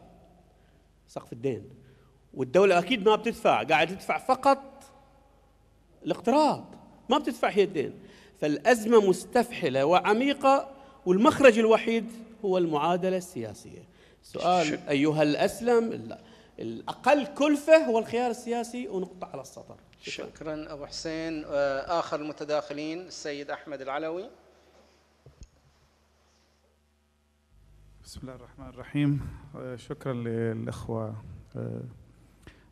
سقف الدين. والدولة أكيد ما بتدفع. قاعد تدفع فقط الاقتراض ما بتدفع هي الدين فالأزمة مستفحلة وعميقة والمخرج الوحيد هو المعادلة السياسية. سؤال أيها الأسلم ال- الأقل كلفة هو الخيار السياسي ونقطة على السطر. شكرا. أبو حسين. آه، آخر المتداخلين السيد أحمد العلوي. بسم الله الرحمن الرحيم. آه، شكرا للإخوة. آه،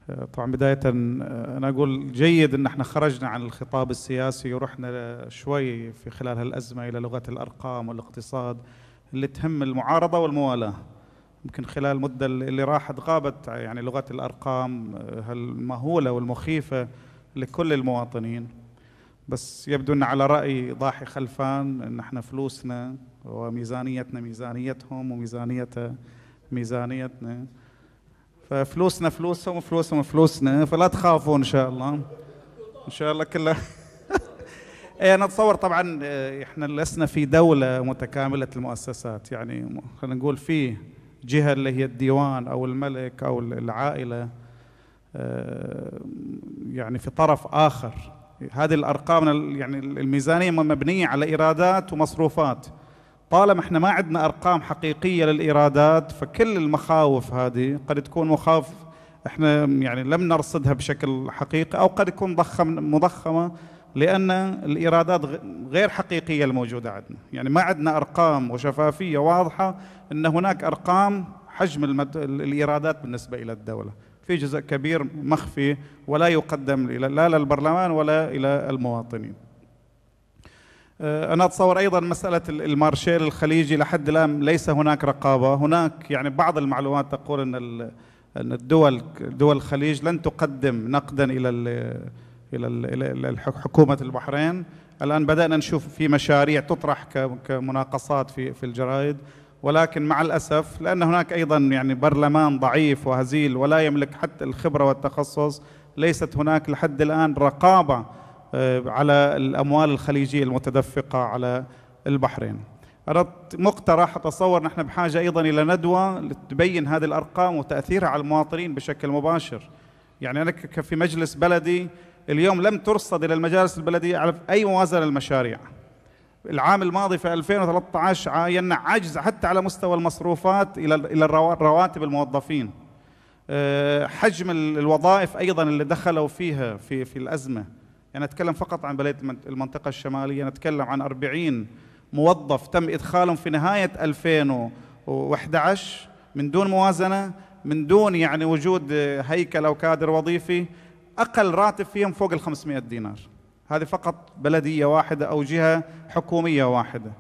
طبعا بداية آه، أنا أقول جيد أن إحنا خرجنا عن الخطاب السياسي ورحنا شوي في خلال هالأزمة إلى لغة الأرقام والاقتصاد اللي تهم المعارضة والموالاة. يمكن خلال المدة اللي راحت غابت يعني لغة الأرقام آه، المهولة والمخيفة لكل المواطنين. بس يبدو أن على رأي ضاحي خلفان أن إحنا فلوسنا وميزانيتنا ميزانيتهم وميزانيتها ميزانيتنا. ففلوسنا فلوسهم وفلوسهم فلوسنا فلا تخافوا إن شاء الله. إن شاء الله كلها (laughs) اي أنا أتصور طبعا آه، إحنا لسنا في دولة متكاملة المؤسسات. يعني خلينا نقول في جهة اللي هي الديوان أو الملك أو العائلة آه، يعني في طرف آخر. هذه الأرقام ال- يعني الميزانية مبنية على إيرادات ومصروفات. طالما إحنا ما عندنا أرقام حقيقية للإيرادات فكل المخاوف هذه قد تكون مخاوف إحنا يعني لم نرصدها بشكل حقيقي أو قد تكون ضخم مضخمة لأن الإيرادات غير حقيقية الموجودة عندنا، يعني ما عندنا أرقام وشفافية واضحة إن هناك أرقام حجم المد... الإيرادات بالنسبة إلى الدولة، في جزء كبير مخفي ولا يقدم لا للبرلمان ولا إلى المواطنين. آه، أنا أتصور أيضا مسألة ال- المارشيل الخليجي لحد الآن ليس هناك رقابة. هناك يعني بعض المعلومات تقول أن أن الدول دول الخليج لن تقدم نقدا إلى إلى حكومة البحرين. الآن بدأنا نشوف في مشاريع تطرح كمناقصات في في الجرائد. ولكن مع الأسف لأن هناك أيضا يعني برلمان ضعيف وهزيل ولا يملك حتى الخبرة والتخصص ليست هناك لحد الآن رقابة على الأموال الخليجية المتدفقة على البحرين. أنا مقترح أتصور نحن بحاجة أيضا إلى ندوة تبين هذه الأرقام وتأثيرها على المواطنين بشكل مباشر. يعني أنا في مجلس بلدي اليوم لم ترصد إلى المجالس البلدية على أي موازنة للمشاريع. العام الماضي في 2013 عاينا عجز حتى على مستوى المصروفات إلى إلى رواتب الموظفين. آه، حجم ال- الوظائف أيضا اللي دخلوا فيها في في الأزمة. يعني أتكلم فقط عن بلديه المن- المنطقة الشمالية نتكلم عن 40 موظف تم إدخالهم في نهاية 2011 من دون موازنة من دون يعني وجود هيكل أو كادر وظيفي أقل راتب فيهم فوق ال 500 دينار. هذه فقط بلدية واحدة أو جهة حكومية واحدة.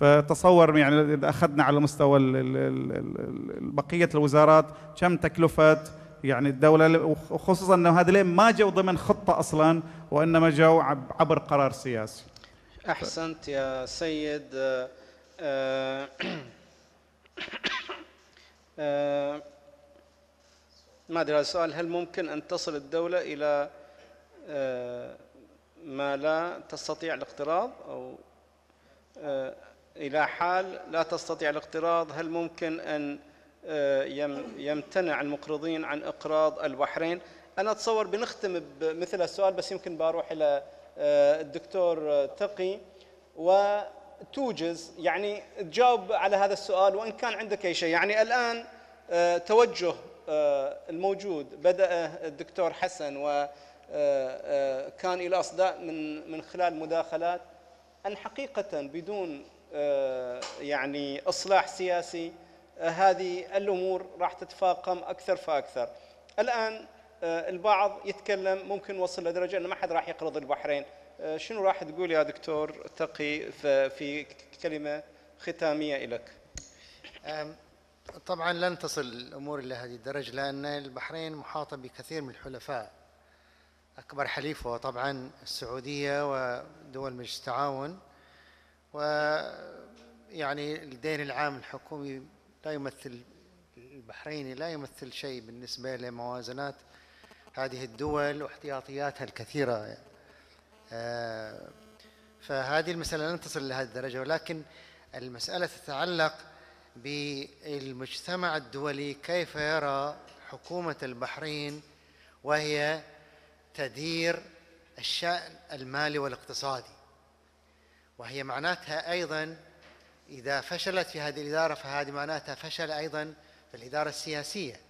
فتصور يعني إذا أخذنا على مستوى بقية الوزارات كم تكلفة يعني الدولة وخصوصا إنه هذول ما جو ضمن خطة أصلا وإنما جو عب- عبر قرار سياسي. أحسنت يا سيد آه، آه، آه، ما هذا السؤال هل ممكن أن تصل الدولة إلى آه، ما لا تستطيع الاقتراض آه، إلى حال لا تستطيع الاقتراض هل ممكن يم- يمتنع المقرضين عن إقراض البحرين. أنا أتصور بنختم بمثل السؤال بس يمكن بروح إلى آه، الدكتور آه، تقي. وتوجز يعني تجاوب على هذا السؤال وإن كان عندك أي شيء. يعني الآن آه، توجه آه، الموجود بدا الدكتور حسن و آه، آه، كان إلى أصداء من من خلال مداخلات أن حقيقه بدون آه، يعني إصلاح سياسي آه، هذه الأمور راح تتفاقم أكثر فأكثر. الآن آه، البعض يتكلم ممكن وصل لدرجة إنه ما حد راح يقرض البحرين. آه، شنو راح تقول يا دكتور تقي في كلمة ختامية لك؟ طبعا لن تصل الأمور إلى هذه الدرجة لأن البحرين محاطة بكثير من الحلفاء أكبر حليف هو طبعا السعودية ودول مجلس التعاون ويعني الدين العام الحكومي لا يمثل البحريني لا يمثل شيء بالنسبة لموازنات هذه الدول واحتياطياتها الكثيرة. آه، فهذه المسألة لن تصل لهذه الدرجة ولكن المسألة تتعلق بالمجتمع الدولي كيف يرى حكومة البحرين وهي تدير الشأن المالي والاقتصادي. وهي معناتها أيضا إذا فشلت في هذه الإدارة فهذه معناتها فشل أيضا في الإدارة السياسية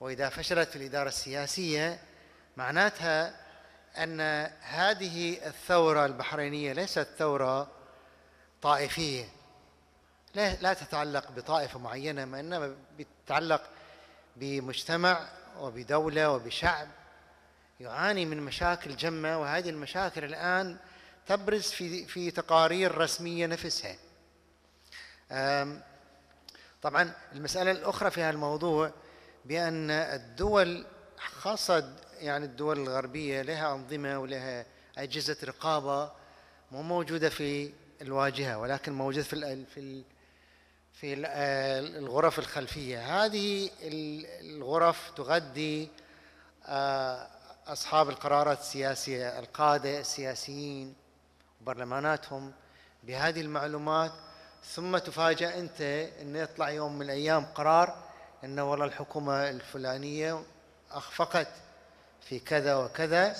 وإذا فشلت في الإدارة السياسية معناتها أن هذه الثورة البحرينية ليست ثورة طائفية لا تتعلق بطائفة معينة ما إنما تتعلق بمجتمع وبدولة وبشعب يعاني من مشاكل جمة وهذه المشاكل الآن تبرز في في تقارير رسمية نفسها. طبعا المسألة الأخرى في هذا الموضوع بأن الدول خاصة يعني الدول الغربية لها أنظمة ولها أجهزة رقابة مو موجودة في الواجهة ولكن موجودة في في في آه، الغرف الخلفية. هذه الغرف تغذي آه، أصحاب القرارات السياسية القادة السياسيين وبرلماناتهم. بهذه المعلومات ثم تفاجأ أنت أن يطلع يوم من الأيام قرار أنه والله الحكومة الفلانية أخفقت في كذا وكذا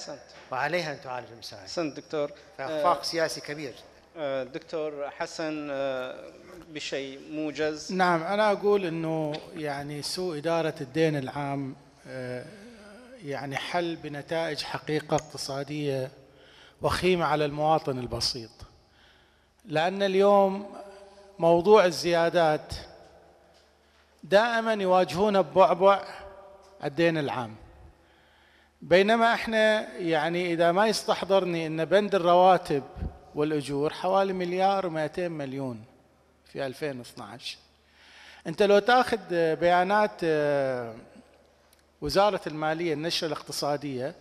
وعليها أن تعالج المسائل. أحسنت دكتور. فإخفاق آه سياسي كبير آه دكتور حسن آه بشيء موجز نعم أنا أقول أنه يعني سوء إدارة الدين العام آه، يعني حل بنتائج حقيقة اقتصادية وخيمة على المواطن البسيط لأن اليوم موضوع الزيادات. دائما يواجهون ببعبع الدين العام. بينما إحنا يعني إذا ما يستحضرني إن بند الرواتب والأجور حوالي مليار و200 مليون في 2012 أنت لو تأخذ بيانات آه، وزارة المالية النشرة الاقتصادية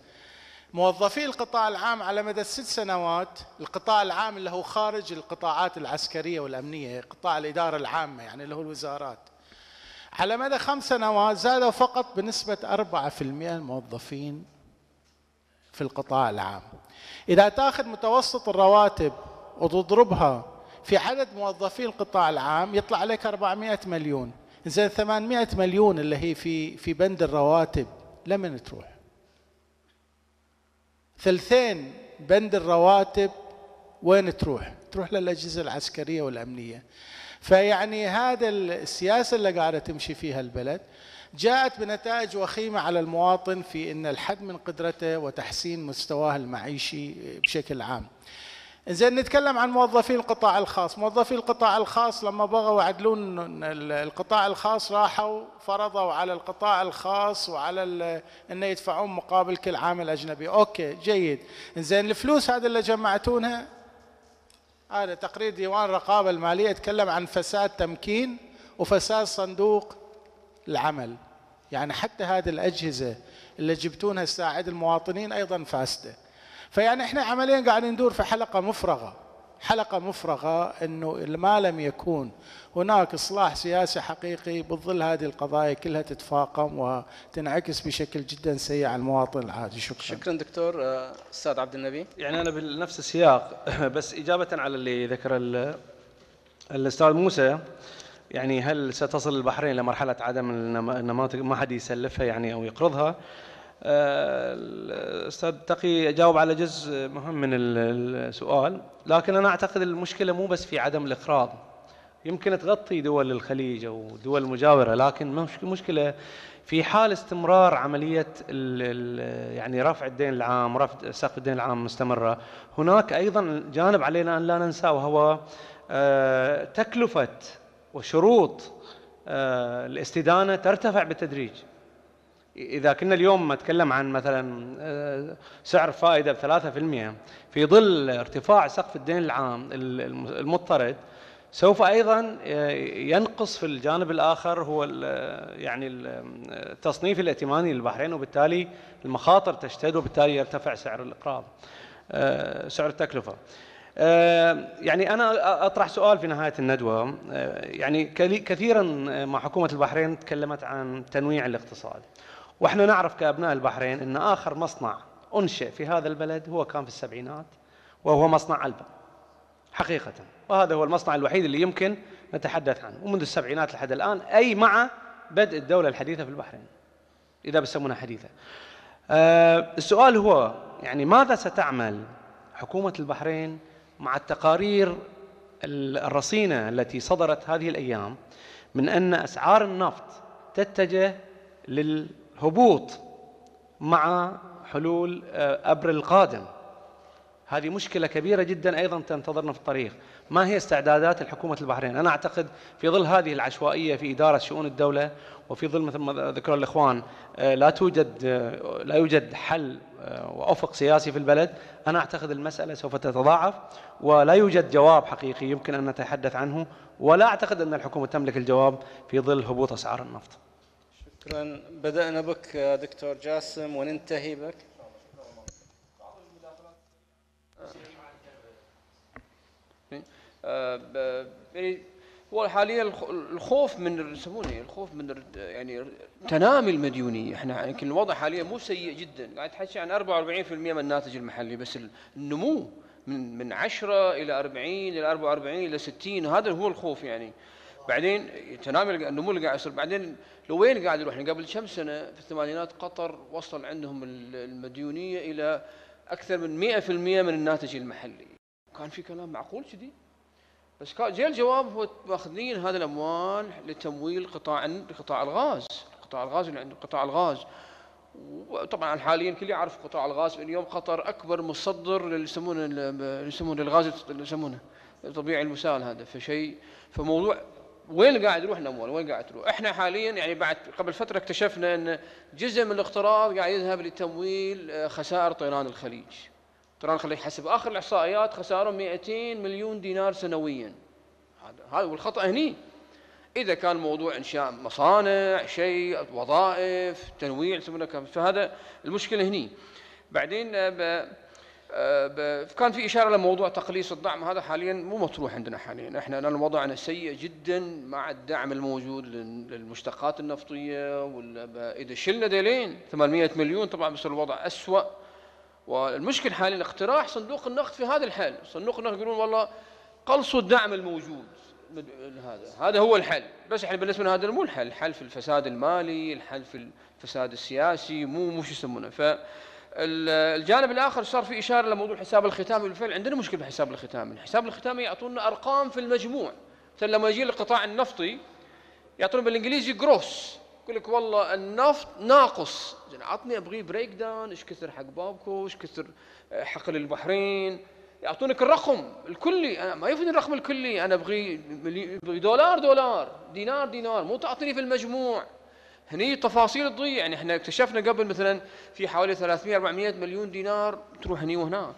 موظفي القطاع العام على مدى الست سنوات القطاع العام اللي هو خارج القطاعات العسكرية والأمنية قطاع الإدارة العامة يعني اللي هو الوزارات. على مدى خمس سنوات زادوا فقط بنسبة 4% الموظفين في القطاع العام. إذا تأخذ متوسط الرواتب وتضربها في عدد موظفي القطاع العام يطلع عليك 400 مليون. زين 800 مليون اللي هي في في بند الرواتب لمن تروح. ثلثين بند الرواتب وين تروح؟ تروح للأجهزة العسكرية والأمنية. فيعني هذا السياسة اللي قاعدة تمشي فيها البلد. جاءت بنتائج وخيمة على المواطن في أن الحد من قدرته وتحسين مستواه المعيشي بشكل عام. زين نتكلم عن موظفي القطاع الخاص. موظفي القطاع الخاص لما بغوا يعدلون القطاع الخاص راحوا فرضوا على القطاع الخاص وعلى إنه يدفعون مقابل كل عامل اجنبي أوكي جيد. زين الفلوس هذه اللي جمعتونها هذا تقرير ديوان الرقابه المالية يتكلم عن فساد تمكين وفساد صندوق العمل. يعني حتى هذه الأجهزة اللي جبتونها تساعد المواطنين أيضا فاسدة. فيعني إحنا عمليا قاعدين ندور في حلقة مفرغة. حلقة مفرغة إنه ما لم يكون هناك إصلاح سياسي حقيقي بظل هذه القضايا كلها تتفاقم وتنعكس بشكل جدا سيء على المواطن العادي. شكرا. شكرا دكتور. آه، أستاذ عبد النبي. يعني أنا بنفس السياق (laughs) بس إجابة على اللي ذكر الأستاذ موسى يعني هل ستصل البحرين لمرحلة عدم النماذج ما حد يسلفها يعني أو يقرضها. الاستاذ تقي جاوب على جزء مهم من السؤال. لكن أنا أعتقد المشكلة مو بس في عدم الإقراض. يمكن تغطي دول الخليج أو دول المجاورة لكن مشكلة في حال استمرار عملية يعني رفع الدين العام رفع سقف الدين العام مستمرة. هناك أيضا جانب علينا أن لا ننسى وهو آه، تكلفة وشروط آه، الاستدانة ترتفع بالتدريج. إذا كنا اليوم نتكلم عن مثلا آه، سعر فائدة ب 3% في ظل ارتفاع سقف الدين العام المضطرد سوف أيضا آه، ينقص في الجانب الآخر هو يعني ال- التصنيف الائتماني للبحرين وبالتالي المخاطر تشتد وبالتالي يرتفع سعر الإقراض آه، سعر التكلفة. آه، يعني أنا أطرح سؤال في نهاية الندوة آه، يعني كثيرا مع حكومة البحرين تكلمت عن تنويع الاقتصاد وإحنا نعرف كأبناء البحرين إن آخر مصنع أنشئ في هذا البلد هو كان في السبعينات وهو مصنع علبه حقيقة. وهذا هو المصنع الوحيد اللي يمكن نتحدث عنه. ومنذ السبعينات لحد الآن أي مع بدء الدولة الحديثة في البحرين إذا بسمونها حديثة. آه، السؤال هو يعني ماذا ستعمل حكومة البحرين مع التقارير ال- الرصينة التي صدرت هذه الأيام من أن أسعار النفط تتجه للهبوط مع حلول آه، ابريل القادم. هذه مشكلة كبيرة جدا أيضا تنتظرنا في الطريق. ما هي استعدادات الحكومة البحرين؟ أنا أعتقد في ظل هذه العشوائية في إدارة شؤون الدولة وفي ظل مثل ما ذكر الإخوان آه، لا توجد آه، لا يوجد حل وأفق سياسي في البلد. أنا أعتقد المسألة سوف تتضاعف ولا يوجد جواب حقيقي يمكن أن نتحدث عنه ولا أعتقد أن الحكومة تملك الجواب في ظل هبوط أسعار النفط. شكرا. بدأنا بك دكتور جاسم وننتهي بك. هو حاليا الخ- الخوف من يسمونه؟ الخوف من يعني تنامي المديونية. إحنا يمكن الوضع حاليا مو سيء جدا. قاعد تحكي عن 44% من الناتج المحلي بس النمو من من 10 إلى 40 إلى 44 إلى 60 هذا هو الخوف يعني. بعدين تنامي النمو اللي قاعد يصير. بعدين لوين قاعد يروح؟ يعني قبل كم سنة في الثمانينات قطر وصل عندهم ال- المديونية إلى أكثر من 100% من الناتج المحلي. كان في كلام معقول كذي؟ بس جاء الجواب هو ماخذين هذه الأموال لتمويل قطاع قطاع الغاز قطاع الغاز اللي عنده قطاع الغاز. وطبعا حاليا الكل يعرف قطاع الغاز اليوم قطر أكبر مصدر اللي يسمونه اللي يسمونه الغاز اللي يسمونه الطبيعي المسال هذا. فشيء فموضوع وين قاعد يروح الاموال؟ وين قاعد تروح؟ إحنا حاليا يعني بعد قبل فترة اكتشفنا إن جزء من الاقتراض قاعد يذهب لتمويل آه، خسائر طيران الخليج. طيران الخليج حسب آخر الاحصائيات خسارهم 200 مليون دينار سنويا. هذا هذا والخطا هني. إذا كان موضوع إنشاء مصانع، شيء وظائف، تنويع فهذا المشكلة هني. بعدين آه، كان في إشارة لموضوع تقليص الدعم. هذا حاليا مو مطروح عندنا حاليا. إحنا الان وضعنا سيء جدا مع الدعم الموجود لل- للمشتقات النفطية إذا شلنا ديلين 800 مليون طبعا بيصير الوضع اسوء والمشكل حاليا اقتراح صندوق النقد في هذا الحل صندوق النقد يقولون والله قلصوا الدعم الموجود. هذا هذا هو الحل. بس إحنا بالنسبة لنا هذا مو الحل. الحل في الفساد المالي الحل في الفساد السياسي مو مو شو يسمونه. ف الجانب الآخر صار في إشارة لموضوع الحساب الختامي بالفعل عندنا مشكلة بالحساب الختامي الحساب الختامي يعطونا أرقام في المجموع. مثلا لما يجي القطاع النفطي يعطونا بالإنجليزي gross يقول لك والله النفط ناقص. زين عطني ابغي breakdown إيش كثر حق بابكو؟ إيش كثر آه، حقل البحرين يعطونك الرقم الكلي. أنا ما يفيدني الرقم الكلي. أنا ابغي دولار دولار. دينار دينار. مو تعطيني في المجموع. هني تفاصيل تضيع. يعني إحنا اكتشفنا قبل مثلا في حوالي 300 400 مليون دينار تروح هني وهناك.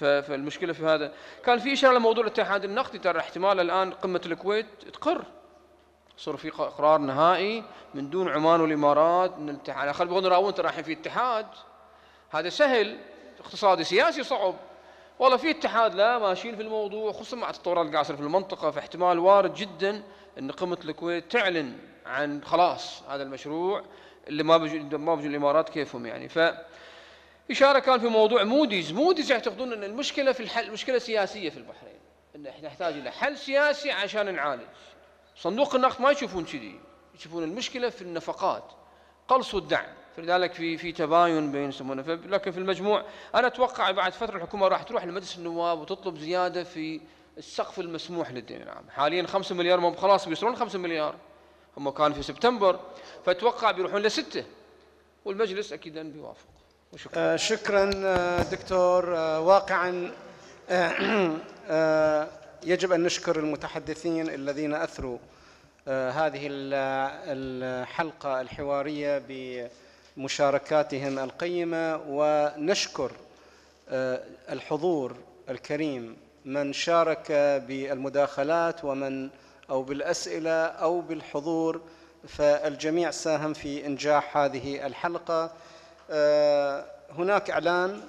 فالمشكلة في هذا. كان في إشارة لموضوع الاتحاد النقدي. ترى احتمال الآن قمة الكويت تقر. صار في قرار نهائي من دون عمان والإمارات. من الاتحاد على خلي بغض نراون ترى في اتحاد. هذا سهل اقتصادي سياسي صعب. والله في اتحاد لا ماشيين في الموضوع خصوصا مع التطورات اللي في المنطقة. فاحتمال وارد جدا إن قمة الكويت تعلن عن خلاص هذا المشروع اللي ما بيجوا ما بيجوا الإمارات كيفهم يعني. ف إشارة كان في موضوع موديز موديز يعتقدون إن المشكلة في الحل مشكلة سياسية في البحرين. إن إحنا نحتاج إلى حل سياسي عشان نعالج. صندوق النقد ما يشوفون كذي. يشوفون المشكلة في النفقات. قلصوا الدعم. فلذلك في في تباين بين يسمونه. لكن في المجموع أنا أتوقع بعد فترة الحكومة راح تروح لمجلس النواب وتطلب زيادة في السقف المسموح للدين العام. حاليا 5 مليار هم خلاص بيوصلون 5 مليار. هم كانوا في سبتمبر فأتوقع بيروحون لستة. والمجلس أكيد بيوافق. وشكرا. آه، شكرا آه، دكتور. آه، واقعا آه، آه، يجب أن نشكر المتحدثين الذين أثروا آه، هذه ال- الحلقة الحوارية بمشاركاتهم القيمة. ونشكر الحضور الكريم من شارك بالمداخلات ومن أو بالأسئلة أو بالحضور فالجميع ساهم في إنجاح هذه الحلقة. آه، هناك إعلان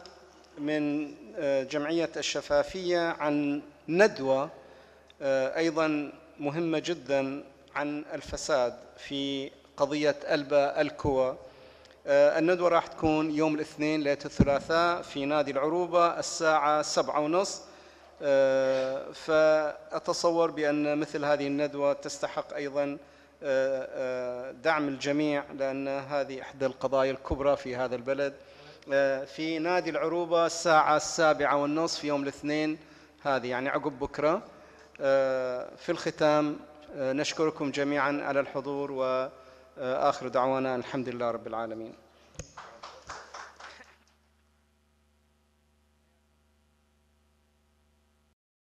من آه، جمعية الشفافية عن ندوة آه، أيضا مهمة جدا عن الفساد في قضية ألبا الكوى الندوة راح تكون يوم الاثنين ليلة الثلاثاء في نادي العروبة الساعة سبعة ونصف فأتصور بأن مثل هذه الندوة تستحق أيضا آه، آه، دعم الجميع لأن هذه إحدى القضايا الكبرى في هذا البلد. آه، في نادي العروبة الساعة السابعة والنصف يوم الاثنين هذه يعني عقب بكرة. في الختام نشكركم جميعا على الحضور وآخر دعوانا الحمد لله رب العالمين.